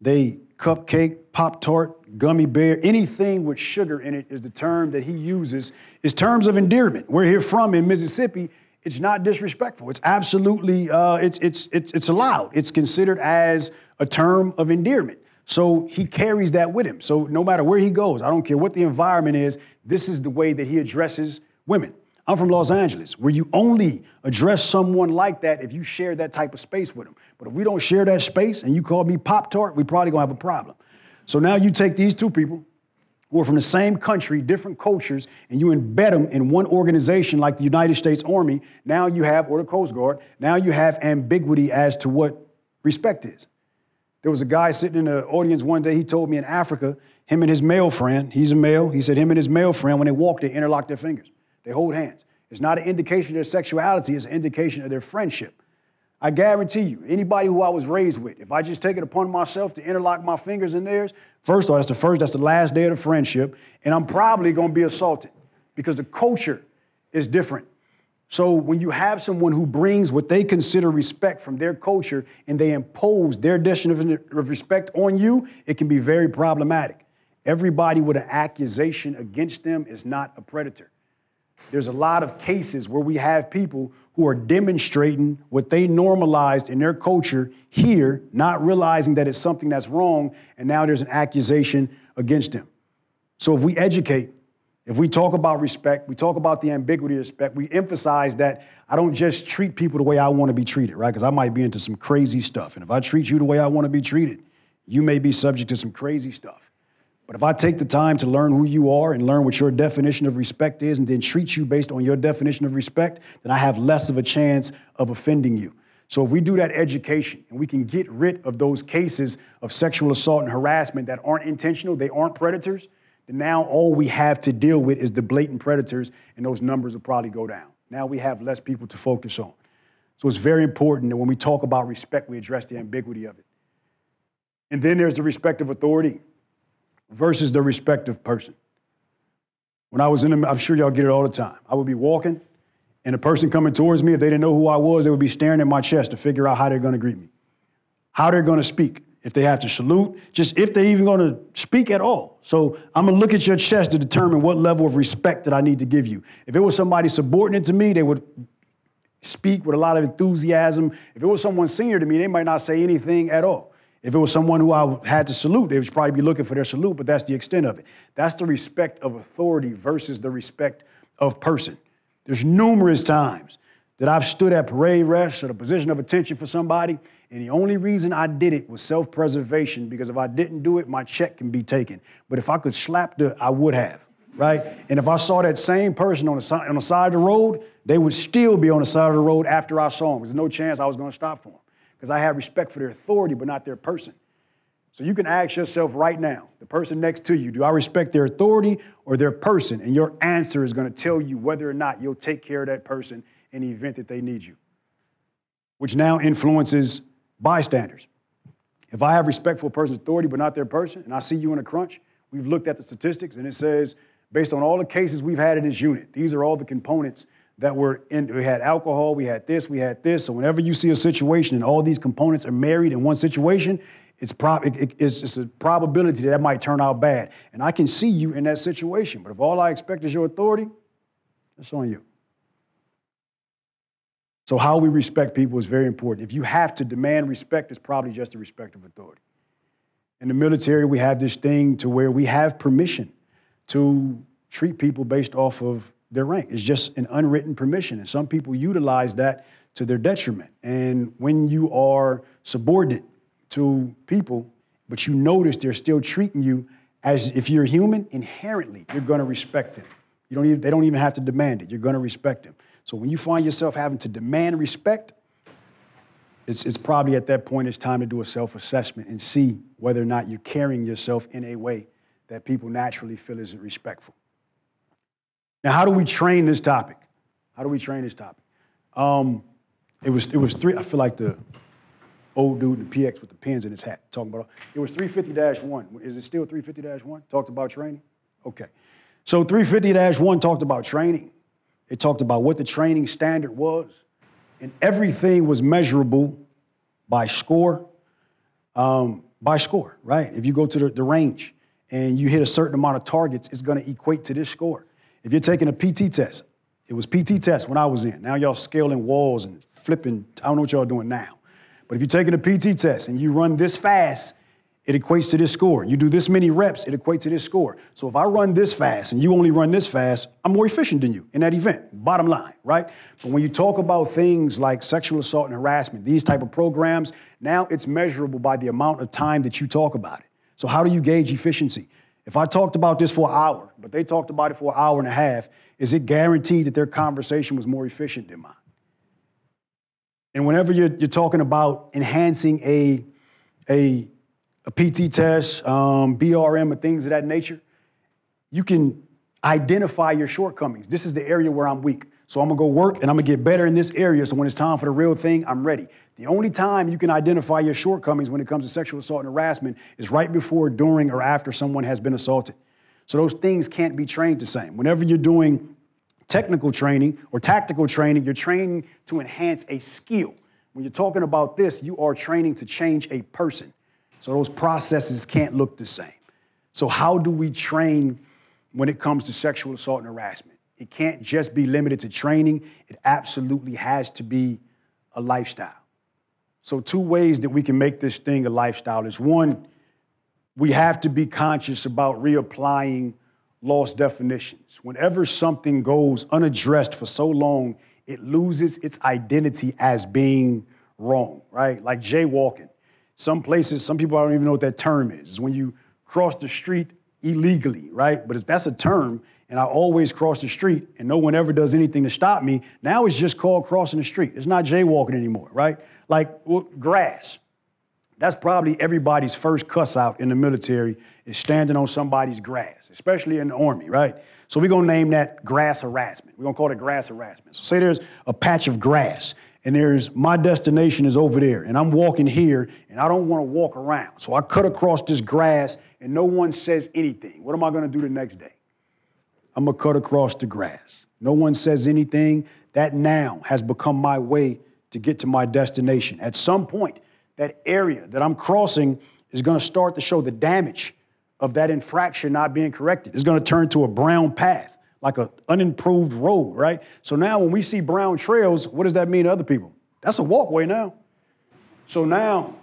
they cupcake, Pop Tart, gummy bear, anything with sugar in it is the term that he uses, is terms of endearment. We're here from in Mississippi. It's not disrespectful. It's absolutely, uh, it's, it's, it's, it's allowed. It's considered as a term of endearment. So he carries that with him. So no matter where he goes, I don't care what the environment is, this is the way that he addresses women. I'm from Los Angeles, where you only address someone like that if you share that type of space with them. But if we don't share that space and you call me Pop Tart, we probably gonna have a problem. So now you take these two people who are from the same country, different cultures, and you embed them in one organization like the United States Army. Now you have, or the Coast Guard, now you have ambiguity as to what respect is. There was a guy sitting in the audience one day, he told me in Africa, him and his male friend, he's a male, he said him and his male friend, when they walk, they interlock their fingers. They hold hands. It's not an indication of their sexuality, it's an indication of their friendship. I guarantee you, anybody who I was raised with, if I just take it upon myself to interlock my fingers in theirs, first of all, that's the first, that's the last day of the friendship, and I'm probably gonna be assaulted because the culture is different. So when you have someone who brings what they consider respect from their culture and they impose their definition of respect on you, it can be very problematic. Everybody with an accusation against them is not a predator. There's a lot of cases where we have people who are demonstrating what they normalized in their culture here, not realizing that it's something that's wrong, and now there's an accusation against them. So if we educate, if we talk about respect, we talk about the ambiguity of respect, we emphasize that I don't just treat people the way I want to be treated, right? Because I might be into some crazy stuff. And if I treat you the way I want to be treated, you may be subject to some crazy stuff. But if I take the time to learn who you are and learn what your definition of respect is and then treat you based on your definition of respect, then I have less of a chance of offending you. So if we do that education and we can get rid of those cases of sexual assault and harassment that aren't intentional, they aren't predators, now all we have to deal with is the blatant predators and those numbers will probably go down. Now we have less people to focus on. So it's very important that when we talk about respect, we address the ambiguity of it. And then there's the respect of authority versus the respective person. When I was in the, I'm sure y'all get it all the time. I would be walking, and a person coming towards me, if they didn't know who I was, they would be staring at my chest to figure out how they're going to greet me, how they're going to speak, if they have to salute, just if they're even going to speak at all. So I'm going to look at your chest to determine what level of respect that I need to give you. If it was somebody subordinate to me, they would speak with a lot of enthusiasm. If it was someone senior to me, they might not say anything at all. If it was someone who I had to salute, they would probably be looking for their salute, but that's the extent of it. That's the respect of authority versus the respect of person. There's numerous times that I've stood at parade rest or the position of attention for somebody, and the only reason I did it was self preservation because if I didn't do it, my check can be taken. But if I could slap the, I would have, right? And if I saw that same person on the, on the side of the road, they would still be on the side of the road after I saw them. There's no chance I was going to stop for them because I have respect for their authority, but not their person. So you can ask yourself right now, the person next to you, do I respect their authority or their person? And your answer is going to tell you whether or not you'll take care of that person in the event that they need you, which now influences bystanders. If I have respect for a person's authority but not their person, and I see you in a crunch, we've looked at the statistics and it says, based on all the cases we've had in this unit, these are all the components that were in, we had alcohol, we had this, we had this. So whenever you see a situation and all these components are married in one situation, it's, prob- it, it's, it's a probability that that might turn out bad. And I can see you in that situation. But if all I expect is your authority, that's on you. So how we respect people is very important. If you have to demand respect, it's probably just the respect of authority. In the military, we have this thing to where we have permission to treat people based off of their rank. It's just an unwritten permission. And some people utilize that to their detriment. And when you are subordinate to people, but you notice they're still treating you as if you're human, inherently, you're going to respect them. You don't even, they don't even have to demand it. You're going to respect them. So when you find yourself having to demand respect, it's, it's probably at that point it's time to do a self assessment and see whether or not you're carrying yourself in a way that people naturally feel is respectful. Now, how do we train this topic? How do we train this topic? Um, it was it was three. I feel like the old dude in the PX with the pins in his hat talking about. It was 350-1. Is it still 350-1? Talked about training. Okay, so 350-1 talked about training. It talked about what the training standard was, and everything was measurable by score, um, by score, right? If you go to the, the range and you hit a certain amount of targets, it's going to equate to this score. If you're taking a PT test, it was PT test when I was in. Now y'all scaling walls and flipping. I don't know what y'all doing now. But if you're taking a PT test and you run this fast, it equates to this score. You do this many reps, it equates to this score. So if I run this fast and you only run this fast, I'm more efficient than you in that event. Bottom line, right? But when you talk about things like sexual assault and harassment, these type of programs, now it's measurable by the amount of time that you talk about it. So how do you gauge efficiency? If I talked about this for an hour, but they talked about it for an hour and a half, is it guaranteed that their conversation was more efficient than mine? And whenever you're, you're talking about enhancing a, a a PT test, um, BRM, and things of that nature, you can identify your shortcomings. This is the area where I'm weak. So I'm gonna go work and I'm gonna get better in this area. So when it's time for the real thing, I'm ready. The only time you can identify your shortcomings when it comes to sexual assault and harassment is right before, during, or after someone has been assaulted. So those things can't be trained the same. Whenever you're doing technical training or tactical training, you're training to enhance a skill. When you're talking about this, you are training to change a person. So those processes can't look the same. So, how do we train when it comes to sexual assault and harassment? It can't just be limited to training, it absolutely has to be a lifestyle. So, two ways that we can make this thing a lifestyle is one, we have to be conscious about reapplying lost definitions. Whenever something goes unaddressed for so long, it loses its identity as being wrong, right? Like jaywalking. Some places, some people I don't even know what that term is. It's when you cross the street illegally, right? But if that's a term, and I always cross the street and no one ever does anything to stop me, now it's just called crossing the street. It's not jaywalking anymore, right? Like well, grass. That's probably everybody's first cuss out in the military is standing on somebody's grass, especially in the army, right? So we're gonna name that grass harassment. We're gonna call it grass harassment. So say there's a patch of grass and there's my destination is over there, and I'm walking here, and I don't want to walk around. So I cut across this grass, and no one says anything. What am I going to do the next day? I'm going to cut across the grass. No one says anything. That now has become my way to get to my destination. At some point, that area that I'm crossing is going to start to show the damage of that infraction not being corrected. It's going to turn to a brown path like an unimproved road, right? So now when we see brown trails, what does that mean to other people? That's a walkway now. So now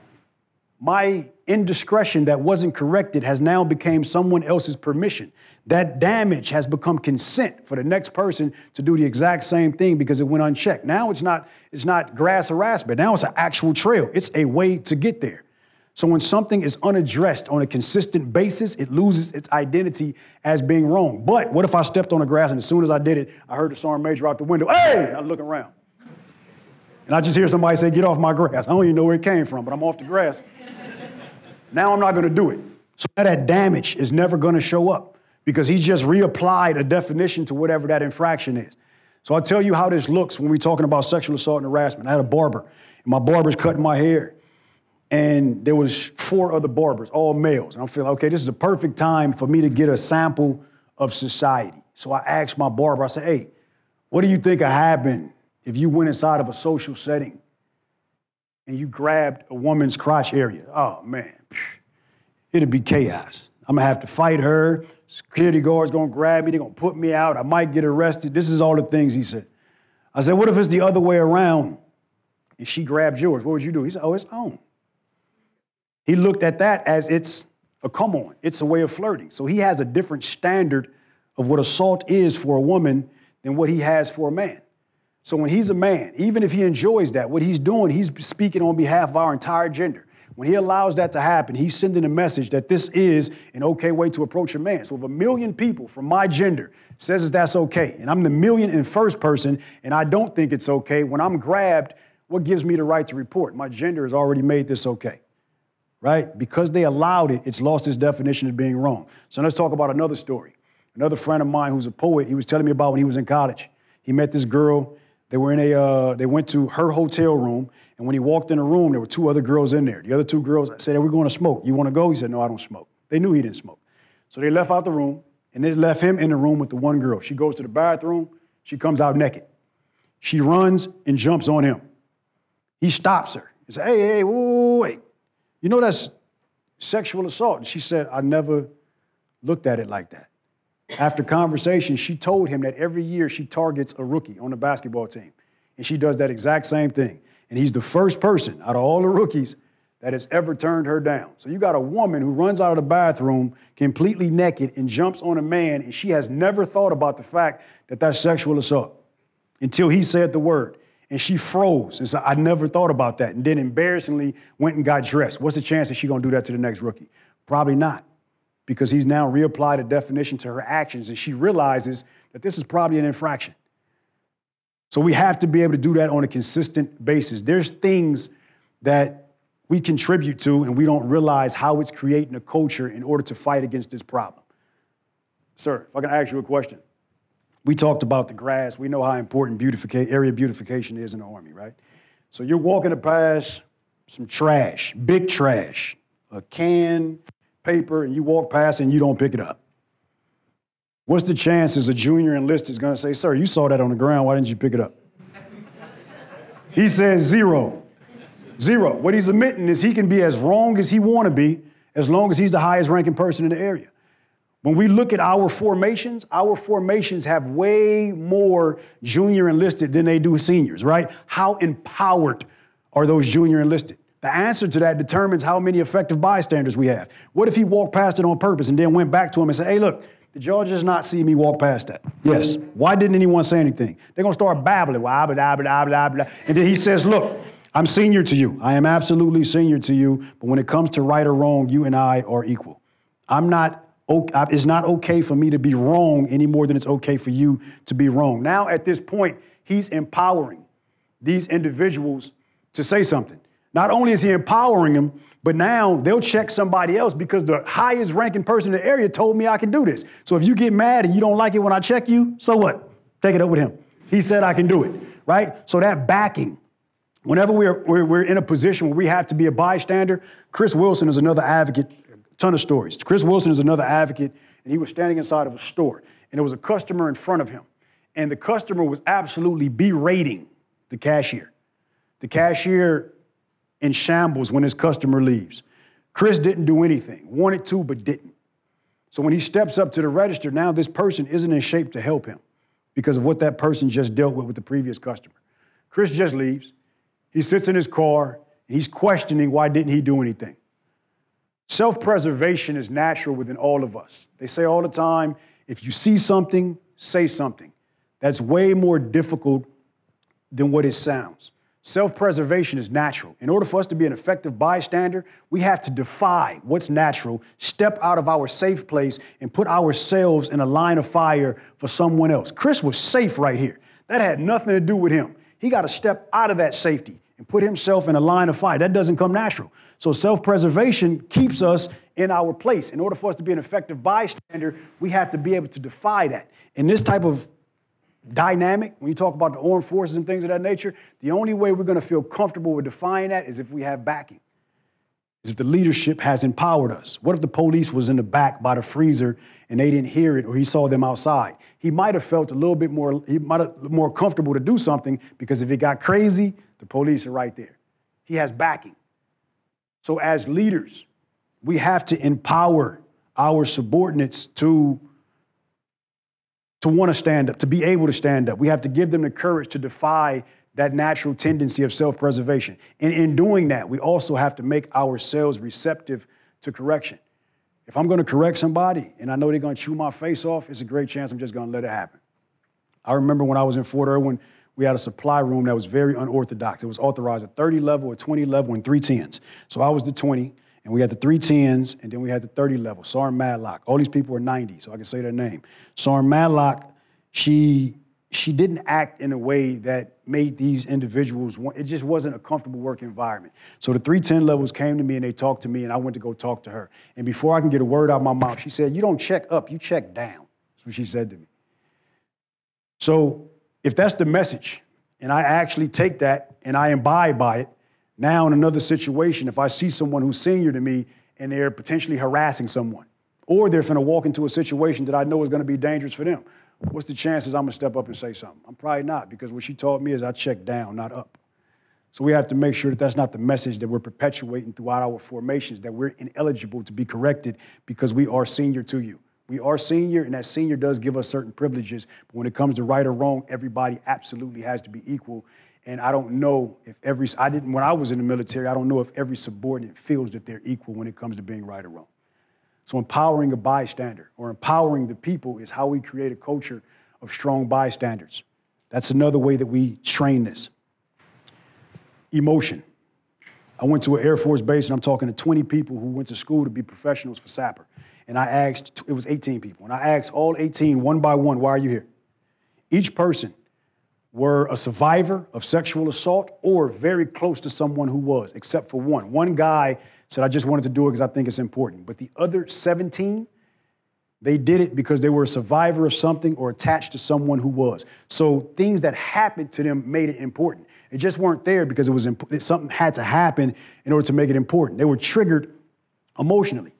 my indiscretion that wasn't corrected has now become someone else's permission. That damage has become consent for the next person to do the exact same thing because it went unchecked. Now it's not, it's not grass harassment. Now it's an actual trail. It's a way to get there. So when something is unaddressed on a consistent basis, it loses its identity as being wrong. But what if I stepped on the grass and as soon as I did it, I heard the sergeant major out the window, hey, I look around. And I just hear somebody say, get off my grass. I don't even know where it came from, but I'm off the grass. now I'm not gonna do it. So that damage is never gonna show up because he just reapplied a definition to whatever that infraction is. So I'll tell you how this looks when we're talking about sexual assault and harassment. I had a barber, and my barber's cutting my hair and there was four other barbers, all males. And I'm feeling, okay, this is a perfect time for me to get a sample of society. So I asked my barber, I said, hey, what do you think would happen if you went inside of a social setting and you grabbed a woman's crotch area? Oh man, it'd be chaos. I'm gonna have to fight her. Security guard's gonna grab me, they're gonna put me out, I might get arrested. This is all the things he said. I said, what if it's the other way around and she grabs yours? What would you do? He said, oh, it's on. He looked at that as it's a come on, it's a way of flirting. So he has a different standard of what assault is for a woman than what he has for a man. So when he's a man, even if he enjoys that, what he's doing, he's speaking on behalf of our entire gender. When he allows that to happen, he's sending a message that this is an okay way to approach a man. So if a million people from my gender says that's okay, and I'm the million and first person, and I don't think it's okay, when I'm grabbed, what gives me the right to report? My gender has already made this okay right? Because they allowed it, it's lost its definition of being wrong. So let's talk about another story. Another friend of mine who's a poet, he was telling me about when he was in college. He met this girl. They were in a, uh, they went to her hotel room, and when he walked in the room, there were two other girls in there. The other two girls said, hey, we're going to smoke. You want to go? He said, no, I don't smoke. They knew he didn't smoke. So they left out the room, and they left him in the room with the one girl. She goes to the bathroom. She comes out naked. She runs and jumps on him. He stops her. He says, hey, hey, wait, wait. You know that's sexual assault. She said, I never looked at it like that. After conversation, she told him that every year she targets a rookie on the basketball team. And she does that exact same thing. And he's the first person out of all the rookies that has ever turned her down. So you got a woman who runs out of the bathroom completely naked and jumps on a man, and she has never thought about the fact that that's sexual assault until he said the word. And she froze and so I never thought about that. And then embarrassingly went and got dressed. What's the chance that she's gonna do that to the next rookie? Probably not, because he's now reapplied a definition to her actions, and she realizes that this is probably an infraction. So we have to be able to do that on a consistent basis. There's things that we contribute to and we don't realize how it's creating a culture in order to fight against this problem. Sir, if I can ask you a question. We talked about the grass. We know how important area beautification is in the Army, right? So you're walking past some trash, big trash, a can, paper, and you walk past and you don't pick it up. What's the chances a junior enlisted is going to say, Sir, you saw that on the ground. Why didn't you pick it up? he says zero. Zero. What he's admitting is he can be as wrong as he want to be as long as he's the highest ranking person in the area. When we look at our formations, our formations have way more junior enlisted than they do seniors, right? How empowered are those junior enlisted? The answer to that determines how many effective bystanders we have. What if he walked past it on purpose and then went back to him and said, hey, look, did y'all just not see me walk past that? Yes. Why didn't anyone say anything? They're gonna start babbling, blah, blah, blah, blah, blah, blah. And then he says, look, I'm senior to you. I am absolutely senior to you. But when it comes to right or wrong, you and I are equal. I'm not. It's not okay for me to be wrong any more than it's okay for you to be wrong. Now, at this point, he's empowering these individuals to say something. Not only is he empowering them, but now they'll check somebody else because the highest ranking person in the area told me I can do this. So if you get mad and you don't like it when I check you, so what? Take it up with him. He said I can do it, right? So that backing Whenever we're, we're, in a position where we have to be a bystander, Chris Wilson is another advocate, ton of stories. Chris Wilson is another advocate, and he was standing inside of a store, and there was a customer in front of him. And the customer was absolutely berating the cashier. The cashier in shambles when his customer leaves. Chris didn't do anything, wanted to, but didn't. So when he steps up to the register, now this person isn't in shape to help him because of what that person just dealt with with the previous customer. Chris just leaves. He sits in his car and he's questioning why didn't he do anything. Self preservation is natural within all of us. They say all the time if you see something, say something. That's way more difficult than what it sounds. Self preservation is natural. In order for us to be an effective bystander, we have to defy what's natural, step out of our safe place, and put ourselves in a line of fire for someone else. Chris was safe right here. That had nothing to do with him. He got to step out of that safety and put himself in a line of fire. That doesn't come natural. So self preservation keeps us in our place. In order for us to be an effective bystander, we have to be able to defy that. In this type of dynamic, when you talk about the armed forces and things of that nature, the only way we're going to feel comfortable with defying that is if we have backing, is if the leadership has empowered us. What if the police was in the back by the freezer and they didn't hear it or he saw them outside? He might have felt a little bit more, he might have more comfortable to do something because if it got crazy, the police are right there. He has backing. So, as leaders, we have to empower our subordinates to, to want to stand up, to be able to stand up. We have to give them the courage to defy that natural tendency of self preservation. And in doing that, we also have to make ourselves receptive to correction. If I'm going to correct somebody and I know they're going to chew my face off, it's a great chance I'm just going to let it happen. I remember when I was in Fort Irwin, we had a supply room that was very unorthodox. It was authorized at 30 level, a 20 level, and three tens. So I was the 20, and we had the three tens, and then we had the 30 level. Sergeant Madlock. All these people were 90, so I can say their name. Sergeant Madlock, she she didn't act in a way that made these individuals want, it just wasn't a comfortable work environment. So the 310 levels came to me and they talked to me and I went to go talk to her. And before I can get a word out of my mouth, she said, You don't check up, you check down. That's what she said to me. So if that's the message, and I actually take that and I abide by it, now in another situation, if I see someone who's senior to me and they're potentially harassing someone, or they're going to walk into a situation that I know is going to be dangerous for them, what's the chances I'm going to step up and say something? I'm probably not, because what she taught me is I check down, not up. So we have to make sure that that's not the message that we're perpetuating throughout our formations, that we're ineligible to be corrected because we are senior to you. We are senior, and that senior does give us certain privileges. But when it comes to right or wrong, everybody absolutely has to be equal. And I don't know if every, I didn't, when I was in the military, I don't know if every subordinate feels that they're equal when it comes to being right or wrong. So empowering a bystander or empowering the people is how we create a culture of strong bystanders. That's another way that we train this emotion. I went to an Air Force base and I'm talking to 20 people who went to school to be professionals for SAPR. And I asked, it was 18 people, and I asked all 18 one by one, why are you here? Each person were a survivor of sexual assault or very close to someone who was, except for one. One guy said, I just wanted to do it because I think it's important. But the other 17, they did it because they were a survivor of something or attached to someone who was. So things that happened to them made it important. It just weren't there because it was imp- something had to happen in order to make it important. They were triggered emotionally,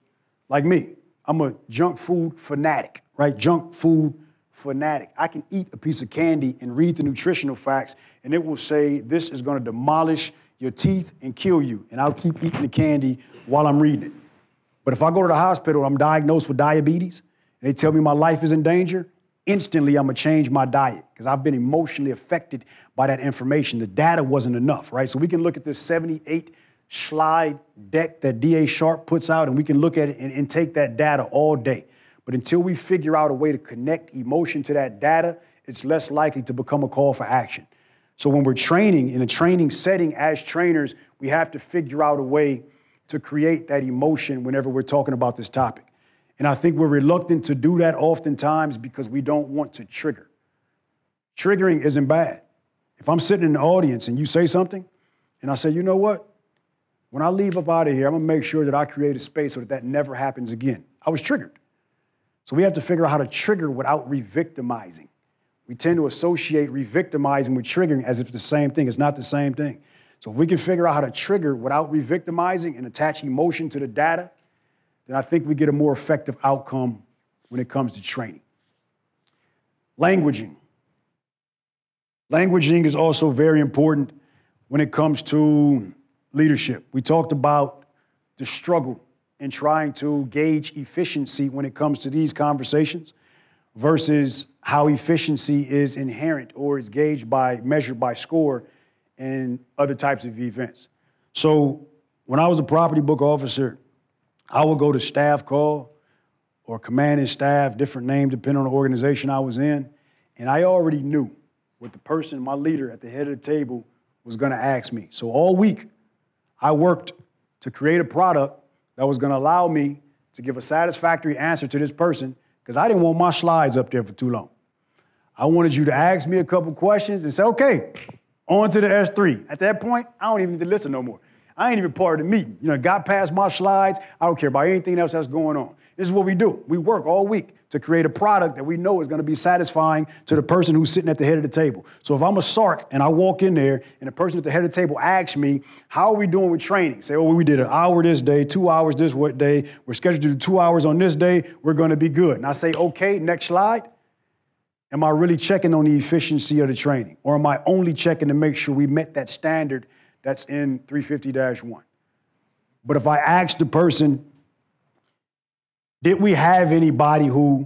like me. I'm a junk food fanatic, right? Junk food fanatic. I can eat a piece of candy and read the nutritional facts, and it will say this is going to demolish your teeth and kill you. And I'll keep eating the candy while I'm reading it. But if I go to the hospital, I'm diagnosed with diabetes, and they tell me my life is in danger, instantly I'm gonna change my diet because I've been emotionally affected by that information. The data wasn't enough, right? So we can look at this 78 slide deck that DA SHARP puts out and we can look at it and, and take that data all day. But until we figure out a way to connect emotion to that data, it's less likely to become a call for action. So when we're training in a training setting as trainers, we have to figure out a way to create that emotion whenever we're talking about this topic. And I think we're reluctant to do that oftentimes because we don't want to trigger. Triggering isn't bad. If I'm sitting in the audience and you say something, and I say, you know what? When I leave up out of here, I'm gonna make sure that I create a space so that that never happens again. I was triggered. So we have to figure out how to trigger without re victimizing. We tend to associate re victimizing with triggering as if it's the same thing. It's not the same thing. So if we can figure out how to trigger without re victimizing and attach emotion to the data, then I think we get a more effective outcome when it comes to training. Languaging. Languaging is also very important when it comes to leadership. We talked about the struggle in trying to gauge efficiency when it comes to these conversations versus how efficiency is inherent or is gauged by measured by score in other types of events. So when I was a property book officer, I would go to staff call or command and staff, different name depending on the organization I was in, and I already knew what the person, my leader at the head of the table, was gonna ask me. So all week, I worked to create a product that was gonna allow me to give a satisfactory answer to this person, because I didn't want my slides up there for too long. I wanted you to ask me a couple questions and say, okay, on to the S3. At that point, I don't even need to listen no more. I ain't even part of the meeting. You know, got past my slides. I don't care about anything else that's going on. This is what we do. We work all week to create a product that we know is going to be satisfying to the person who's sitting at the head of the table. So if I'm a SARC and I walk in there and the person at the head of the table asks me, how are we doing with training? Say, oh, we did an hour this day, two hours this what day. We're scheduled to do two hours on this day. We're going to be good. And I say, okay, next slide. Am I really checking on the efficiency of the training? Or am I only checking to make sure we met that standard that's in 350 1. But if I ask the person, did we have anybody who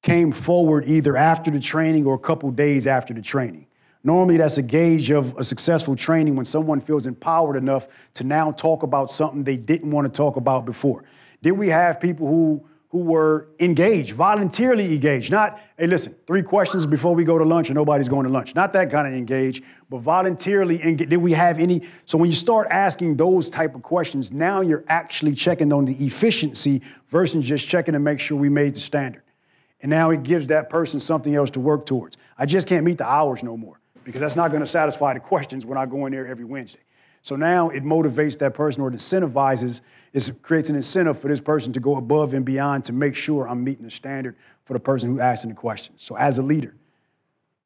came forward either after the training or a couple days after the training? Normally, that's a gauge of a successful training when someone feels empowered enough to now talk about something they didn't want to talk about before. Did we have people who who were engaged, voluntarily engaged. Not, hey, listen, three questions before we go to lunch and nobody's going to lunch. Not that kind of engaged, but voluntarily engaged. Did we have any? So when you start asking those type of questions, now you're actually checking on the efficiency versus just checking to make sure we made the standard. And now it gives that person something else to work towards. I just can't meet the hours no more because that's not going to satisfy the questions when I go in there every Wednesday. So now it motivates that person or it incentivizes, it creates an incentive for this person to go above and beyond to make sure I'm meeting the standard for the person who asking the question. So as a leader,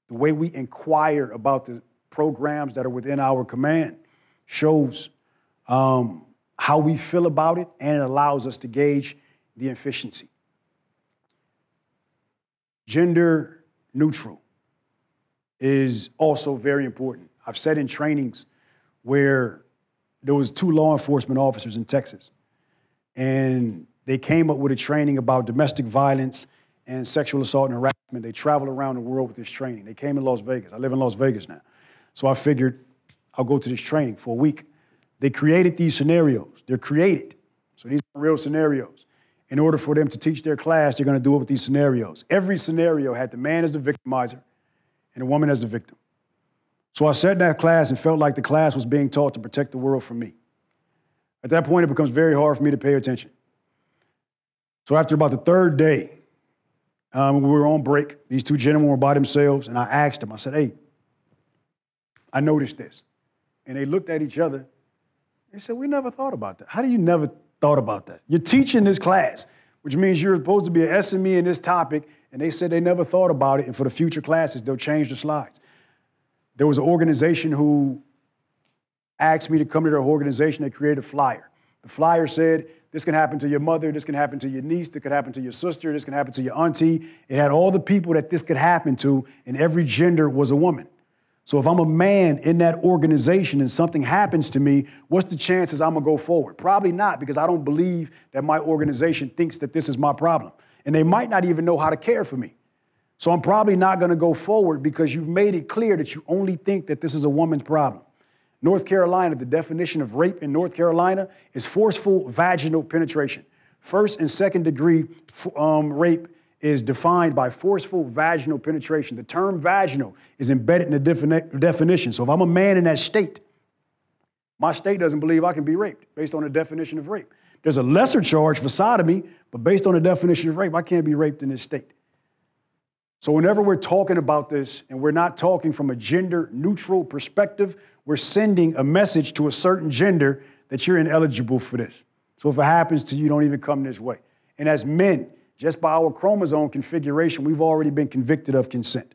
the way we inquire about the programs that are within our command shows um, how we feel about it and it allows us to gauge the efficiency. Gender neutral is also very important. I've said in trainings where there was two law enforcement officers in Texas, and they came up with a training about domestic violence and sexual assault and harassment. They traveled around the world with this training. They came to Las Vegas. I live in Las Vegas now. So I figured I'll go to this training for a week. They created these scenarios. They're created. So these are real scenarios. In order for them to teach their class, they're going to do it with these scenarios. Every scenario had the man as the victimizer and the woman as the victim. So I sat in that class and felt like the class was being taught to protect the world from me. At that point, it becomes very hard for me to pay attention. So after about the third day, um, we were on break. These two gentlemen were by themselves, and I asked them, I said, hey, I noticed this. And they looked at each other. They said, we never thought about that. How do you never thought about that? You're teaching this class, which means you're supposed to be an SME in this topic, and they said they never thought about it, and for the future classes, they'll change the slides. There was an organization who asked me to come to their organization. They created a flyer. The flyer said, this can happen to your mother, this can happen to your niece, this can happen to your sister, this can happen to your auntie. It had all the people that this could happen to, and every gender was a woman. So if I'm a man in that organization and something happens to me, what's the chances I'm gonna go forward? Probably not, because I don't believe that my organization thinks that this is my problem. And they might not even know how to care for me. So I'm probably not gonna go forward because you've made it clear that you only think that this is a woman's problem. North Carolina, the definition of rape in North Carolina is forceful vaginal penetration. First and second degree um, rape is defined by forceful vaginal penetration. The term vaginal is embedded in the defini- definition. So if I'm a man in that state, my state doesn't believe I can be raped based on the definition of rape. There's a lesser charge for sodomy, but based on the definition of rape, I can't be raped in this state. So, whenever we're talking about this and we're not talking from a gender neutral perspective, we're sending a message to a certain gender that you're ineligible for this. So, if it happens to you, don't even come this way. And as men, just by our chromosome configuration, we've already been convicted of consent,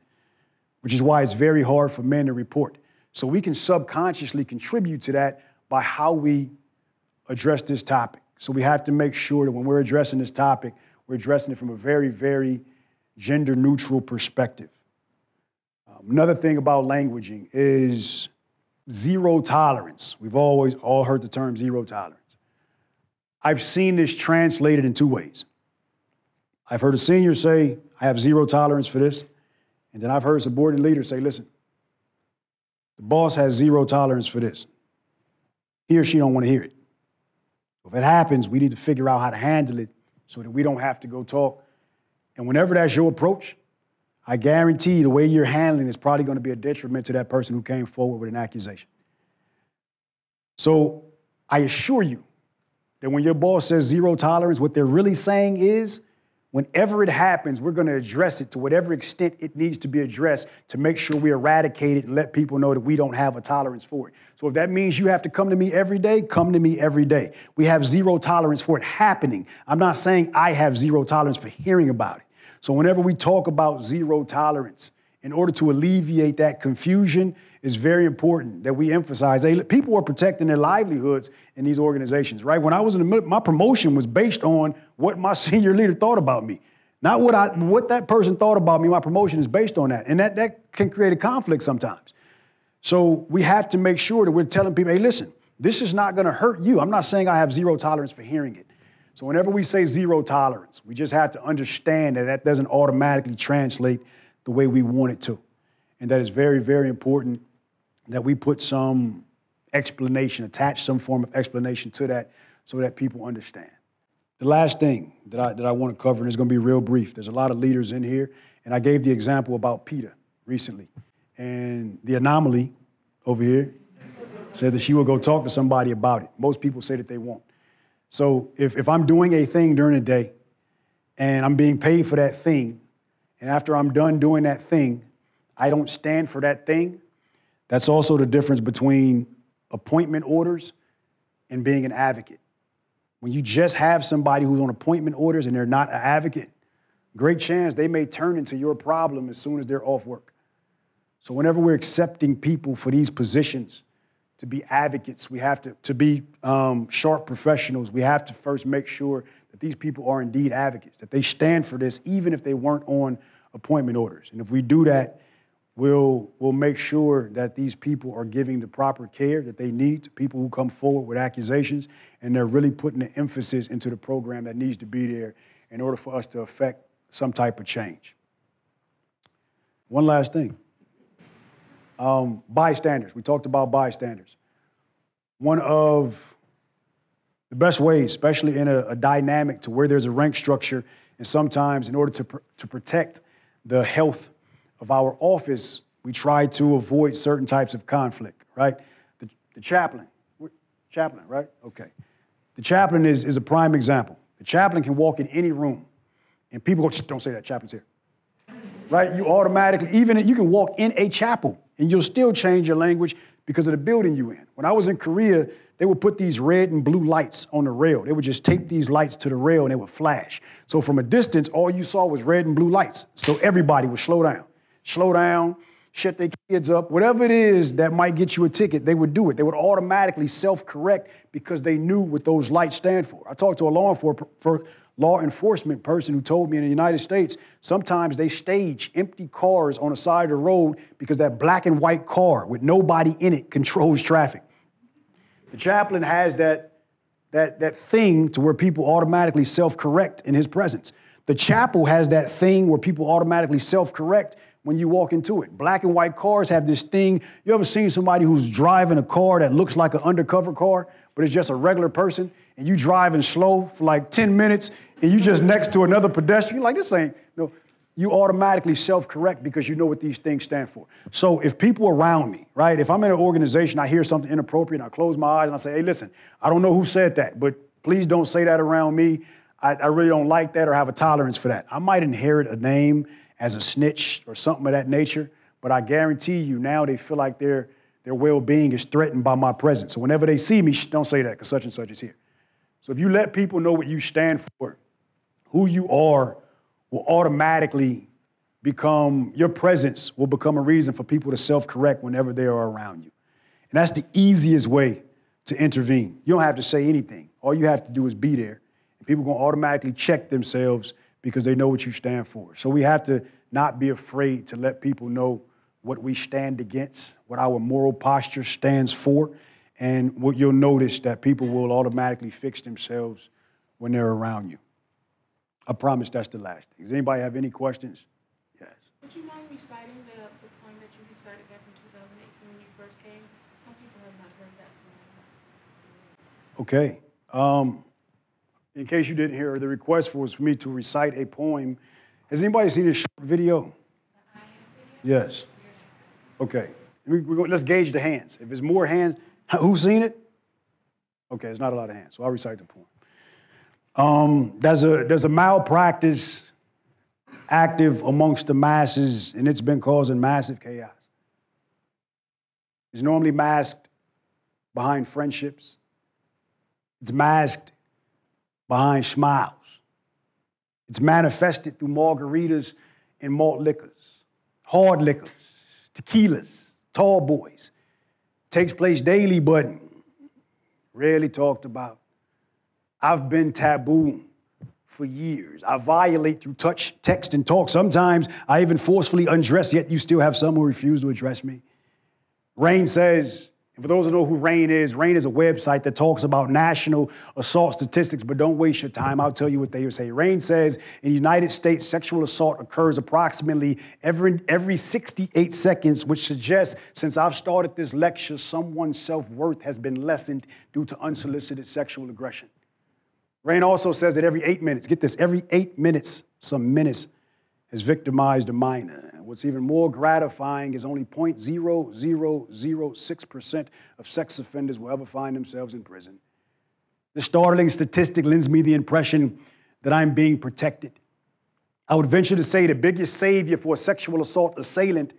which is why it's very hard for men to report. So, we can subconsciously contribute to that by how we address this topic. So, we have to make sure that when we're addressing this topic, we're addressing it from a very, very gender neutral perspective. Um, another thing about languaging is zero tolerance. We've always all heard the term zero tolerance. I've seen this translated in two ways. I've heard a senior say, I have zero tolerance for this. And then I've heard a subordinate leaders say, listen, the boss has zero tolerance for this. He or she don't want to hear it. If it happens, we need to figure out how to handle it so that we don't have to go talk and whenever that's your approach, I guarantee the way you're handling is probably going to be a detriment to that person who came forward with an accusation. So I assure you that when your boss says zero tolerance, what they're really saying is whenever it happens, we're going to address it to whatever extent it needs to be addressed to make sure we eradicate it and let people know that we don't have a tolerance for it. So if that means you have to come to me every day, come to me every day. We have zero tolerance for it happening. I'm not saying I have zero tolerance for hearing about it. So whenever we talk about zero tolerance, in order to alleviate that confusion, it's very important that we emphasize hey, people are protecting their livelihoods in these organizations, right? When I was in the middle, my promotion was based on what my senior leader thought about me. Not what I what that person thought about me. My promotion is based on that. And that, that can create a conflict sometimes. So we have to make sure that we're telling people, hey, listen, this is not gonna hurt you. I'm not saying I have zero tolerance for hearing it. So whenever we say zero tolerance, we just have to understand that that doesn't automatically translate the way we want it to. And that is very, very important that we put some explanation, attach some form of explanation to that so that people understand. The last thing that I, that I want to cover, and it's going to be real brief, there's a lot of leaders in here, and I gave the example about PETA recently. And the anomaly over here said that she will go talk to somebody about it. Most people say that they won't. So if, if I'm doing a thing during the day and I'm being paid for that thing, and after I'm done doing that thing, I don't stand for that thing, that's also the difference between appointment orders and being an advocate. When you just have somebody who's on appointment orders and they're not an advocate, great chance they may turn into your problem as soon as they're off work. So whenever we're accepting people for these positions, to be advocates, we have to, to be um, SHARP professionals, we have to first make sure that these people are indeed advocates, that they stand for this even if they weren't on appointment orders. And if we do that, We'll, we'll make sure that these people are giving the proper care that they need to people who come forward with accusations, and they're really putting the emphasis into the program that needs to be there in order for us to affect some type of change. One last thing um, bystanders. We talked about bystanders. One of the best ways, especially in a, a dynamic to where there's a rank structure, and sometimes in order to, pr- to protect the health of our office, we try to avoid certain types of conflict, right? The, the chaplain, chaplain, right? Okay. The chaplain is, is a prime example. The chaplain can walk in any room, and people go, don't say that, chaplain's here. Right? You automatically, even you can walk in a chapel, and you'll still change your language because of the building you're in. When I was in Korea, they would put these red and blue lights on the rail. They would just tape these lights to the rail and they would flash. So from a distance, all you saw was red and blue lights. So everybody would slow down slow down, shut their kids up, whatever it is that might get you a ticket, they would do it. They would automatically self correct because they knew what those lights stand for. I talked to a law, enfor- law enforcement person who told me in the United States, sometimes they stage empty cars on the side of the road because that black and white car with nobody in it controls traffic. The chaplain has that, that, that thing to where people automatically self correct in his presence. The chapel has that thing where people automatically self correct when you walk into it. Black and white cars have this thing. You ever seen somebody who's driving a car that looks like an undercover car, but it's just a regular person, and you driving slow for like 10 minutes, and you just next to another pedestrian? Like, this ain't, no. You automatically self correct because you know what these things stand for. So if people around me, right, if I'm in an organization, I hear something inappropriate, I close my eyes and I say, hey, listen, I don't know who said that, but please don't say that around me. I, I really don't like that or have a tolerance for that. I might inherit a name as a snitch or something of that nature. But I guarantee you now they feel like their, their well being is threatened by my presence. So whenever they see me, don't say that because such and such is here. So if you let people know what you stand for, who you are will automatically become, your presence will become a reason for people to self correct whenever they are around you. And that's the easiest way to intervene. You don't have to say anything. All you have to do is be there. And people are going to automatically check themselves because they know what you stand for. So we have to not be afraid to let people know what we stand against, what our moral posture stands for, and what you'll notice that people will automatically fix themselves when they're around you. I promise that's the last thing. Does anybody have any questions? Yes. Would you mind reciting the, the poem that you recited back in 2018 when you first came? Some people have not heard that poem. Okay. Um, in case you didn't hear, the request was for me to recite a poem. Has anybody seen this short video? Yes. Okay. Let's gauge the hands. If there's more hands, who's seen it? Okay, there's not a lot of hands, so I'll recite the poem. Um, there's, a, there's a malpractice active amongst the masses, and it's been causing massive chaos. It's normally masked behind friendships. It's masked behind smiles. It's manifested through margaritas and malt liquors, hard liquors, tequilas, tall boys. Takes place daily, but rarely talked about. I've been taboo for years. I violate through touch, text, and talk. Sometimes I even forcefully undress, yet you still have some who refuse to address me. RAINN says, and for those who know who RAINN is, RAINN is a website that talks about national assault statistics, but don't waste your time. I'll tell you what they say. RAINN says in the United States, sexual assault occurs approximately every, every 68 seconds, which suggests since I've started this lecture, someone's self worth has been lessened due to unsolicited sexual aggression. RAINN also says that every eight minutes, get this, every eight minutes, some menace has victimized a minor. And What's even more gratifying is only 0.0006% of sex offenders will ever find themselves in prison. The startling statistic lends me the impression that I'm being protected. I would venture to say the biggest savior for a sexual assault assailant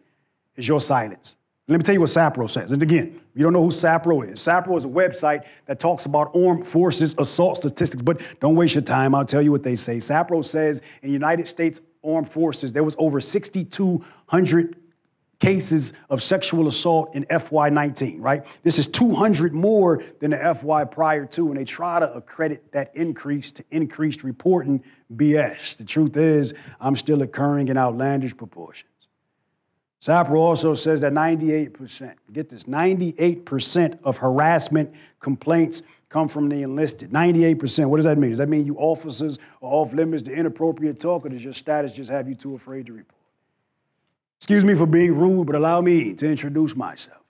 is your silence. Let me tell you what SAPRO says. And again, you don't know who SAPRO is. SAPRO is a website that talks about armed forces assault statistics, but don't waste your time. I'll tell you what they say. SAPRO says in the United States Armed Forces, there was over 6,200 cases of sexual assault in FY19, right? This is 200 more than the FY prior to, and they try to accredit that increase to increased reporting BS. The truth is, I'm still occurring in outlandish proportions. SAPRO also says that 98%, get this, 98% of harassment complaints come from the enlisted. 98%. What does that mean? Does that mean you officers are off limits to inappropriate talk, or does your status just have you too afraid to report? Excuse me for being rude, but allow me to introduce myself.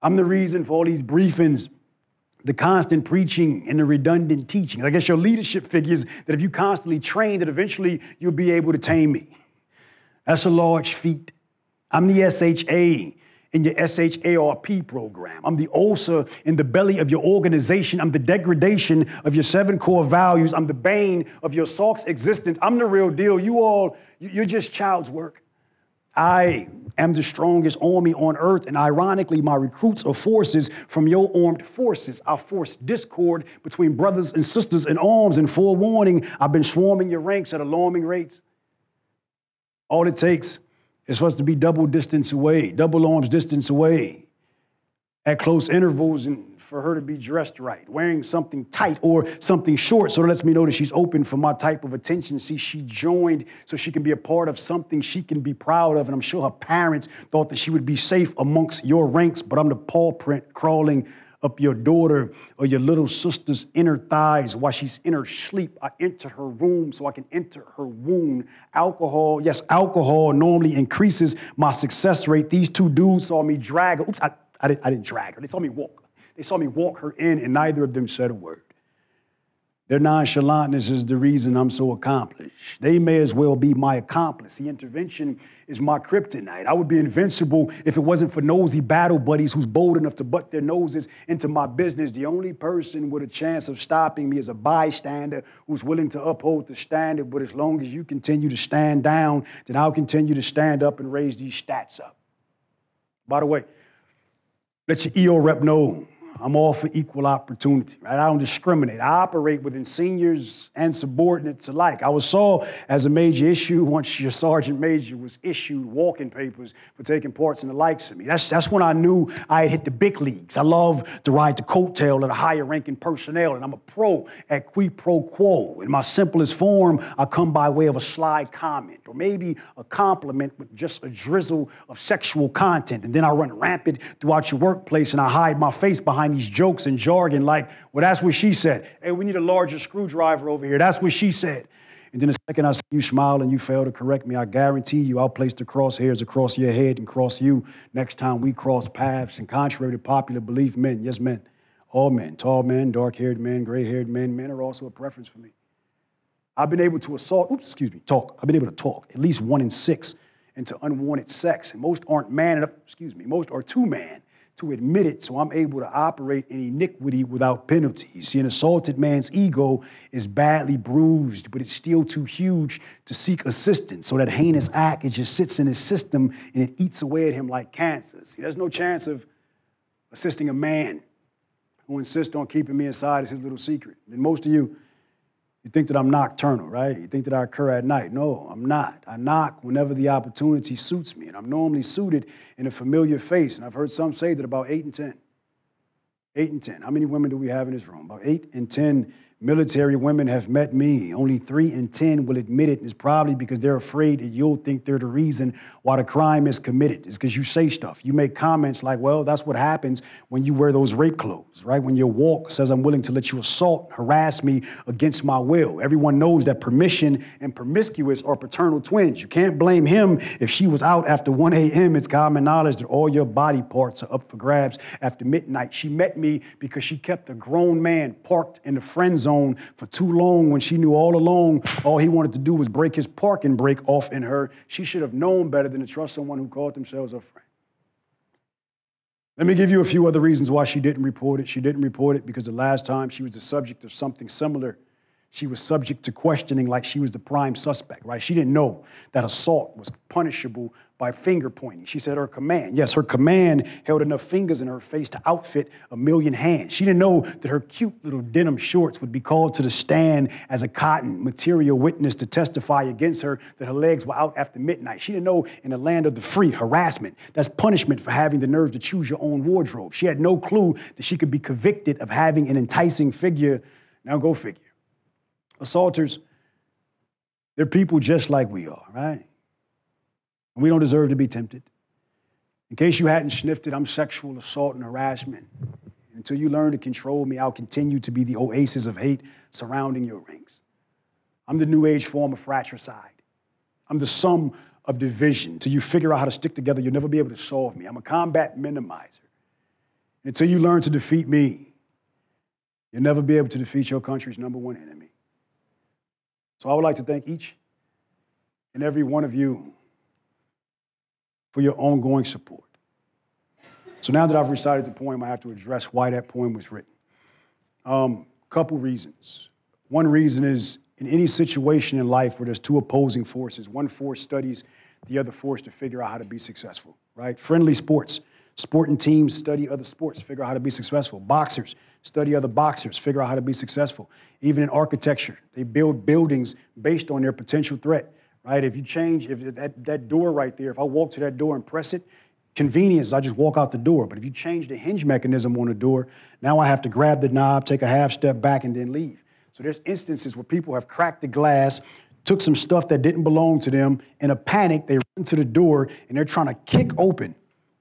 I'm the reason for all these briefings, the constant preaching and the redundant teaching. I guess your leadership figures that if you constantly train, that eventually you'll be able to tame me. That's a large feat. I'm the SHA in your SHARP program. I'm the ulcer in the belly of your organization. I'm the degradation of your seven core values. I'm the bane of your SOC's existence. I'm the real deal. You all, you're just child's work. I am the strongest army on earth, and ironically, my recruits are forces from your armed forces. I force discord between brothers and sisters in arms, and forewarning, I've been swarming your ranks at alarming rates. All it takes is supposed to be double distance away, double arms distance away at close intervals and for her to be dressed right, wearing something tight or something short, so it lets me know that she's open for my type of attention. See, she joined so she can be a part of something she can be proud of. And I'm sure her parents thought that she would be safe amongst your ranks, but I'm the paw print crawling up your daughter or your little sister's inner thighs while she's in her sleep. I enter her room so I can enter her wound. Alcohol, yes, alcohol normally increases my success rate. These two dudes saw me drag her. Oops, I, I, didn't, I didn't drag her. They saw me walk. They saw me walk her in, and neither of them said a word. Their nonchalantness is the reason I'm so accomplished. They may as well be my accomplice. The intervention is my kryptonite. I would be invincible if it wasn't for nosy battle buddies who's bold enough to butt their noses into my business. The only person with a chance of stopping me is a bystander who's willing to uphold the standard. But as long as you continue to stand down, then I'll continue to stand up and raise these stats up. By the way, let your EO rep know I'm all for equal opportunity, right? I don't discriminate. I operate within seniors and subordinates alike. I was saw as a major issue once your sergeant major was issued walking papers for taking parts in the likes of me. That's, that's when I knew I had hit the big leagues. I love to ride the coattail of the higher ranking personnel, and I'm a pro at qui pro quo. In my simplest form, I come by way of a sly comment or maybe a compliment with just a drizzle of sexual content. And then I run rampant throughout your workplace and I hide my face behind these jokes and jargon like, well, that's what she said. Hey, we need a larger screwdriver over here. That's what she said. And then the second I see you smile and you fail to correct me, I guarantee you I'll place the crosshairs across your head and cross you next time we cross paths. And contrary to popular belief, men, yes, men, all men, tall men, dark haired men, gray haired men, men are also a preference for me. I've been able to assault, oops, excuse me, talk. I've been able to talk at least one in six into unwanted sex. And most aren't man enough, excuse me, most are two man to admit it, so I'm able to operate in iniquity without penalty. You see, an assaulted man's ego is badly bruised, but it's still too huge to seek assistance. So that heinous act, it just sits in his system and it eats away at him like cancer. See, there's no chance of assisting a man who insists on keeping me inside as his little secret. And most of you, you think that I'm nocturnal, right? You think that I occur at night. No, I'm not. I knock whenever the opportunity suits me, and I'm normally suited in a familiar face. And I've heard some say that about eight and 10. Eight and 10. How many women do we have in this room? About eight and 10 military women have met me. Only three in 10 will admit it. It's probably because they're afraid that you'll think they're the reason why the crime is committed. It's because you say stuff. You make comments like, well, that's what happens when you wear those rape clothes, right? When your walk says, I'm willing to let you assault, harass me against my will. Everyone knows that permission and promiscuous are paternal twins. You can't blame him if she was out after 1 a.m. It's common knowledge that all your body parts are up for grabs after midnight. She met me because she kept a grown man parked in the friend zone zone for too long when she knew all along all he wanted to do was break his parking brake off in her. She should have known better than to trust someone who called themselves a friend. Let me give you a few other reasons why she didn't report it. She didn't report it because the last time she was the subject of something similar she was subject to questioning like she was the prime suspect, right? She didn't know that assault was punishable by finger pointing. She said her command, yes, her command held enough fingers in her face to outfit a million hands. She didn't know that her cute little denim shorts would be called to the stand as a cotton material witness to testify against her that her legs were out after midnight. She didn't know in the land of the free, harassment, that's punishment for having the nerve to choose your own wardrobe. She had no clue that she could be convicted of having an enticing figure. Now go figure assaulters, they're people just like we are, right? We don't deserve to be tempted. In case you hadn't sniffed it, I'm sexual assault and harassment. Until you learn to control me, I'll continue to be the oasis of hate surrounding your rings. I'm the new age form of fratricide. I'm the sum of division. Till you figure out how to stick together, you'll never be able to solve me. I'm a combat minimizer. And until you learn to defeat me, you'll never be able to defeat your country's number one enemy. So I would like to thank each and every one of you for your ongoing support. So now that I've recited the poem, I have to address why that poem was written. Um, couple reasons. One reason is in any situation in life where there's two opposing forces, one force studies the other force to figure out how to be successful, right? Friendly sports. Sporting teams study other sports, figure out how to be successful. Boxers study other boxers, figure out how to be successful. Even in architecture, they build buildings based on their potential threat, right? If you change, if that, that door right there, if I walk to that door and press it, convenience, I just walk out the door. But if you change the hinge mechanism on the door, now I have to grab the knob, take a half step back, and then leave. So there's instances where people have cracked the glass, took some stuff that didn't belong to them. In a panic, they run to the door and they're trying to kick open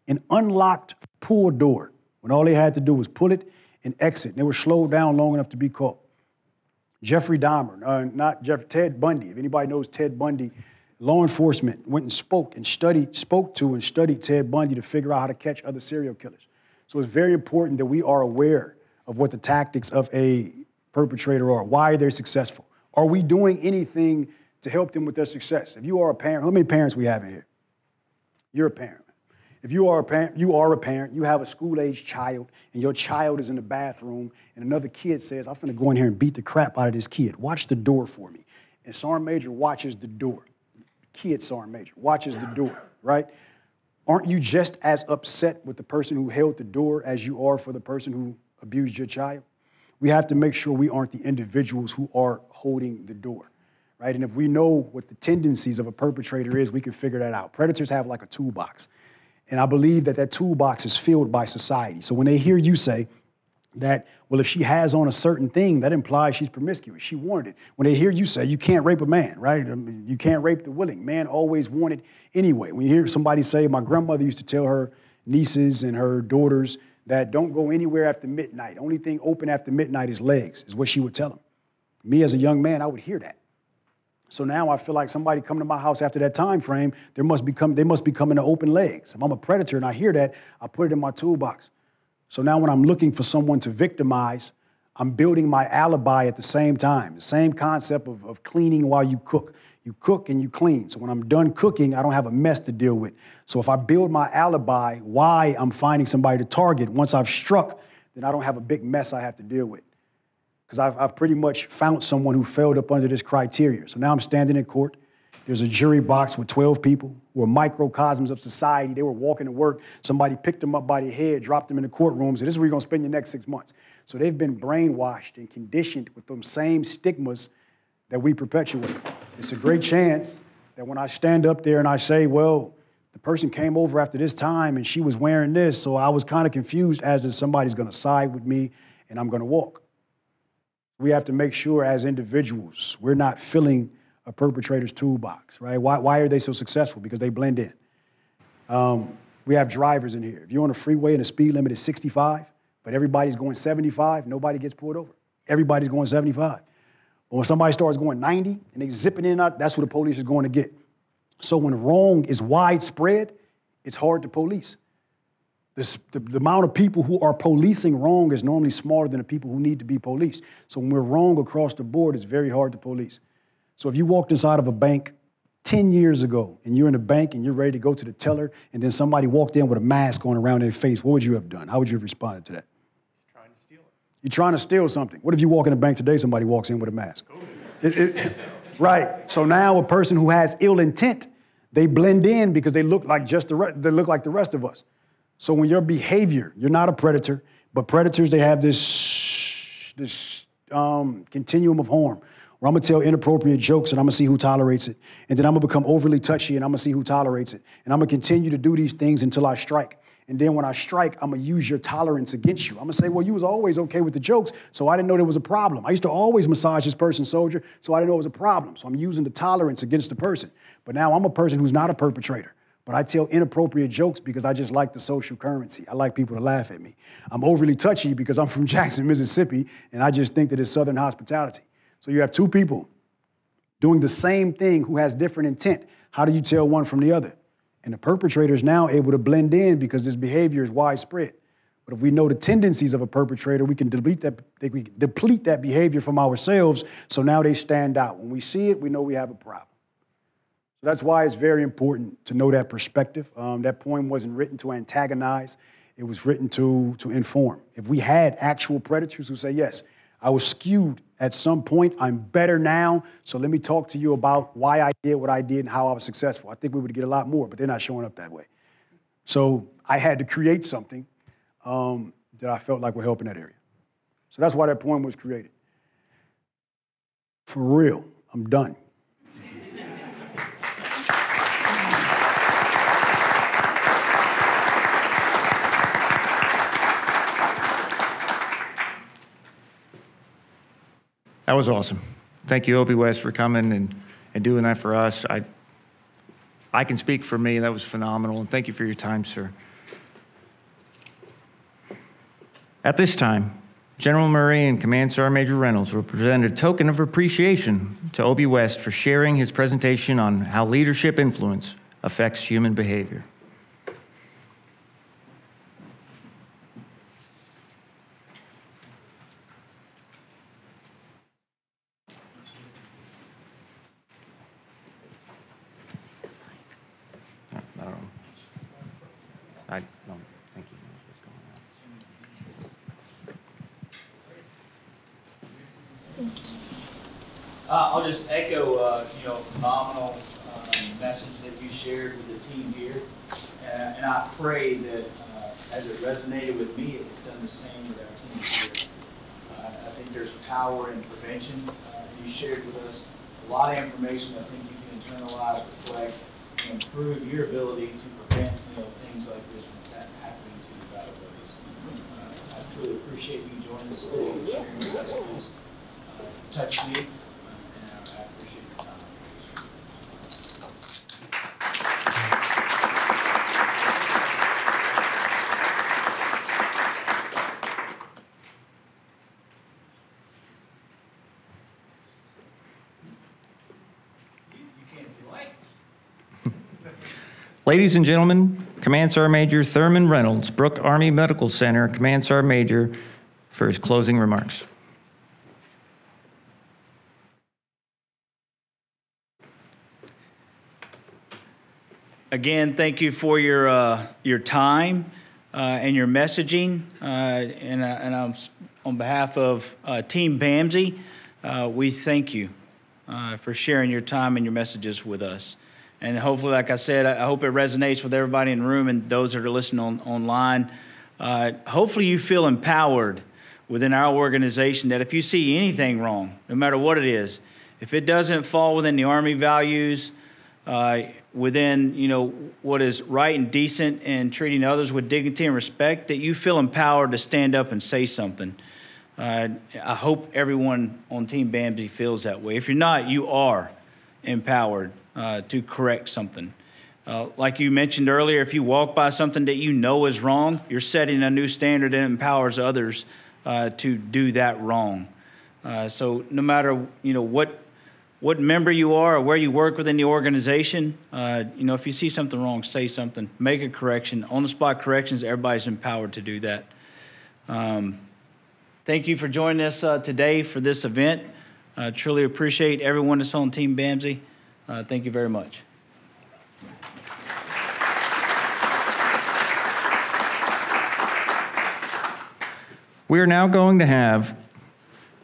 an unlocked pool door when all they had to do was pull it and exit. And they were slowed down long enough to be caught. Jeffrey Dahmer, uh, not Jeff, Ted Bundy. If anybody knows Ted Bundy, law enforcement went and spoke and studied, spoke to and studied Ted Bundy to figure out how to catch other serial killers. So it's very important that we are aware of what the tactics of a perpetrator are. Why are they successful? Are we doing anything to help them with their success? If you are a parent, how many parents we have in here? You're a parent. If you are a parent, you are a parent, you have a school-age child, and your child is in the bathroom, and another kid says, I'm gonna go in here and beat the crap out of this kid. Watch the door for me. And Sergeant Major watches the door. Kid Sergeant Major watches the door, right? Aren't you just as upset with the person who held the door as you are for the person who abused your child? We have to make sure we aren't the individuals who are holding the door, right? And if we know what the tendencies of a perpetrator is, we can figure that out. Predators have like a toolbox. And I believe that that toolbox is filled by society. So when they hear you say that, well, if she has on a certain thing, that implies she's promiscuous. She wanted it. When they hear you say you can't rape a man, right? I mean, you can't rape the willing. Man always wanted anyway. When you hear somebody say, my grandmother used to tell her nieces and her daughters that don't go anywhere after midnight. Only thing open after midnight is legs, is what she would tell them. Me as a young man, I would hear that. So now I feel like somebody come to my house after that time frame, there must become, they must be coming to open legs. If I'm a predator and I hear that, I put it in my toolbox. So now when I'm looking for someone to victimize, I'm building my alibi at the same time. The same concept of, of cleaning while you cook. You cook and you clean. So when I'm done cooking, I don't have a mess to deal with. So if I build my alibi why I'm finding somebody to target, once I've struck, then I don't have a big mess I have to deal with because I've, I've pretty much found someone who failed up under this criteria. So now I'm standing in court. There's a jury box with 12 people who are microcosms of society. They were walking to work. Somebody picked them up by the head, dropped them in the courtroom, said, This is where you're going to spend your next six months. So they've been brainwashed and conditioned with those same stigmas that we perpetuate. It's a great chance that when I stand up there and I say, Well, the person came over after this time and she was wearing this, so I was kind of confused as to somebody's going to side with me and I'm going to walk we have to make sure as individuals we're not filling a perpetrator's toolbox, right? Why, why are they so successful? Because they blend in. Um, we have drivers in here. If you're on a freeway and the speed limit is 65, but everybody's going 75, nobody gets pulled over. Everybody's going 75. But when somebody starts going 90 and they zipping in out, that's what the police is going to get. So when wrong is widespread, it's hard to police. This, the, the, amount of people who are policing wrong is normally smaller than the people who need to be policed. So when we're wrong across the board, it's very hard to police. So if you walked inside of a bank 10 years ago and you're in a bank and you're ready to go to the teller and then somebody walked in with a mask on around their face, what would you have done? How would you have responded to that? He's trying to steal it. You're trying to steal something. What if you walk in a bank today, somebody walks in with a mask? It, it, right. So now a person who has ill intent, they blend in because they look like just the they look like the rest of us. So when your behavior, you're not a predator, but predators, they have this, this um, continuum of harm where I'm gonna tell inappropriate jokes and I'm gonna see who tolerates it. And then I'm gonna become overly touchy and I'm gonna see who tolerates it. And I'm gonna continue to do these things until I strike. And then when I strike, I'm gonna use your tolerance against you. I'm gonna say, well, you was always okay with the jokes, so I didn't know there was a problem. I used to always massage this person, soldier, so I didn't know it was a problem. So I'm using the tolerance against the person. But now I'm a person who's not a perpetrator but I tell inappropriate jokes because I just like the social currency. I like people to laugh at me. I'm overly touchy because I'm from Jackson, Mississippi, and I just think that it's Southern hospitality. So you have two people doing the same thing who has different intent. How do you tell one from the other? And the perpetrator is now able to blend in because this behavior is widespread. But if we know the tendencies of a perpetrator, we can delete that, we deplete that behavior from ourselves. So now they stand out. When we see it, we know we have a problem. So that's why it's very important to know that perspective. Um, that poem wasn't written to antagonize; it was written to to inform. If we had actual predators who say, "Yes, I was skewed at some point. I'm better now. So let me talk to you about why I did what I did and how I was successful," I think we would get a lot more. But they're not showing up that way. So I had to create something um, that I felt like would help in that area. So that's why that poem was created. For real, I'm done. That was awesome. Thank you, Obie West, for coming and, and doing that for us. I, I can speak for me. That was phenomenal. And thank you for your time, sir. At this time, General Murray and Command Sergeant Major Reynolds will present a token of appreciation to Obie West for sharing his presentation on how leadership influence affects human behavior. I don't know. I don't think he knows what's going on. Uh, I'll just echo, uh, you know, phenomenal um, message that you shared with the team here. Uh, And I pray that uh, as it resonated with me, it's done the same with our team here. Uh, I think there's power in prevention. Uh, You shared with us a lot of information I think you can internalize, reflect, and improve your ability to prevent, you know, things like this from happening to buddies. Uh, I truly appreciate you joining us today and sharing your messages. Uh, Touched me, uh, and I I appreciate your time. You you can if you like. Ladies and gentlemen, Command Sergeant Major Thurman Reynolds, Brooke Army Medical Center, Command Sergeant Major, for his closing remarks. Again, thank you for your, uh, your time uh, and your messaging. Uh, And, uh, and I'm, on behalf of uh, Team BAMC, uh, we thank you for sharing your time and your messages with us. And hopefully, like I said, I hope it resonates with everybody in the room and those that are listening on, online. Uh, hopefully, you feel empowered within our organization that if you see anything wrong, no matter what it is, if it doesn't fall within the Army values, uh, within you know what is right and decent and treating others with dignity and respect, that you feel empowered to stand up and say something. Uh, I hope everyone on Team BAMC feels that way. If you're not, you are empowered uh, to correct something. Uh, like you mentioned earlier, if you walk by something that you know is wrong, you're setting a new standard and empowers others uh, to do that wrong. Uh, so no matter you know what what member you are or where you work within the organization, uh, you know if you see something wrong, say something, make a correction. On the spot corrections, everybody's empowered to do that. Um, Thank you for joining us today for this event. Uh, truly appreciate everyone that's on Team BAMC. Uh, thank you very much. We are now going to have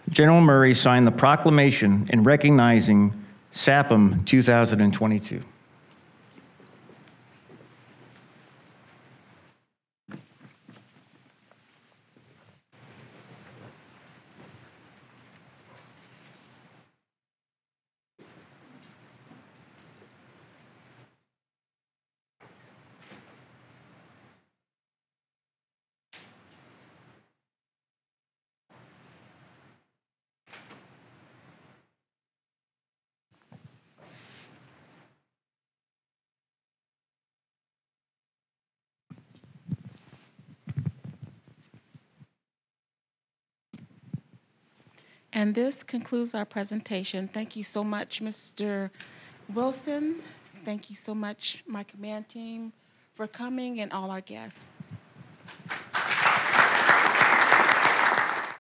General Murray sign the proclamation in recognizing SAPM 2022. And this concludes our presentation. Thank you so much, Mr. Wilson. Thank you so much, my command team, for coming and all our guests.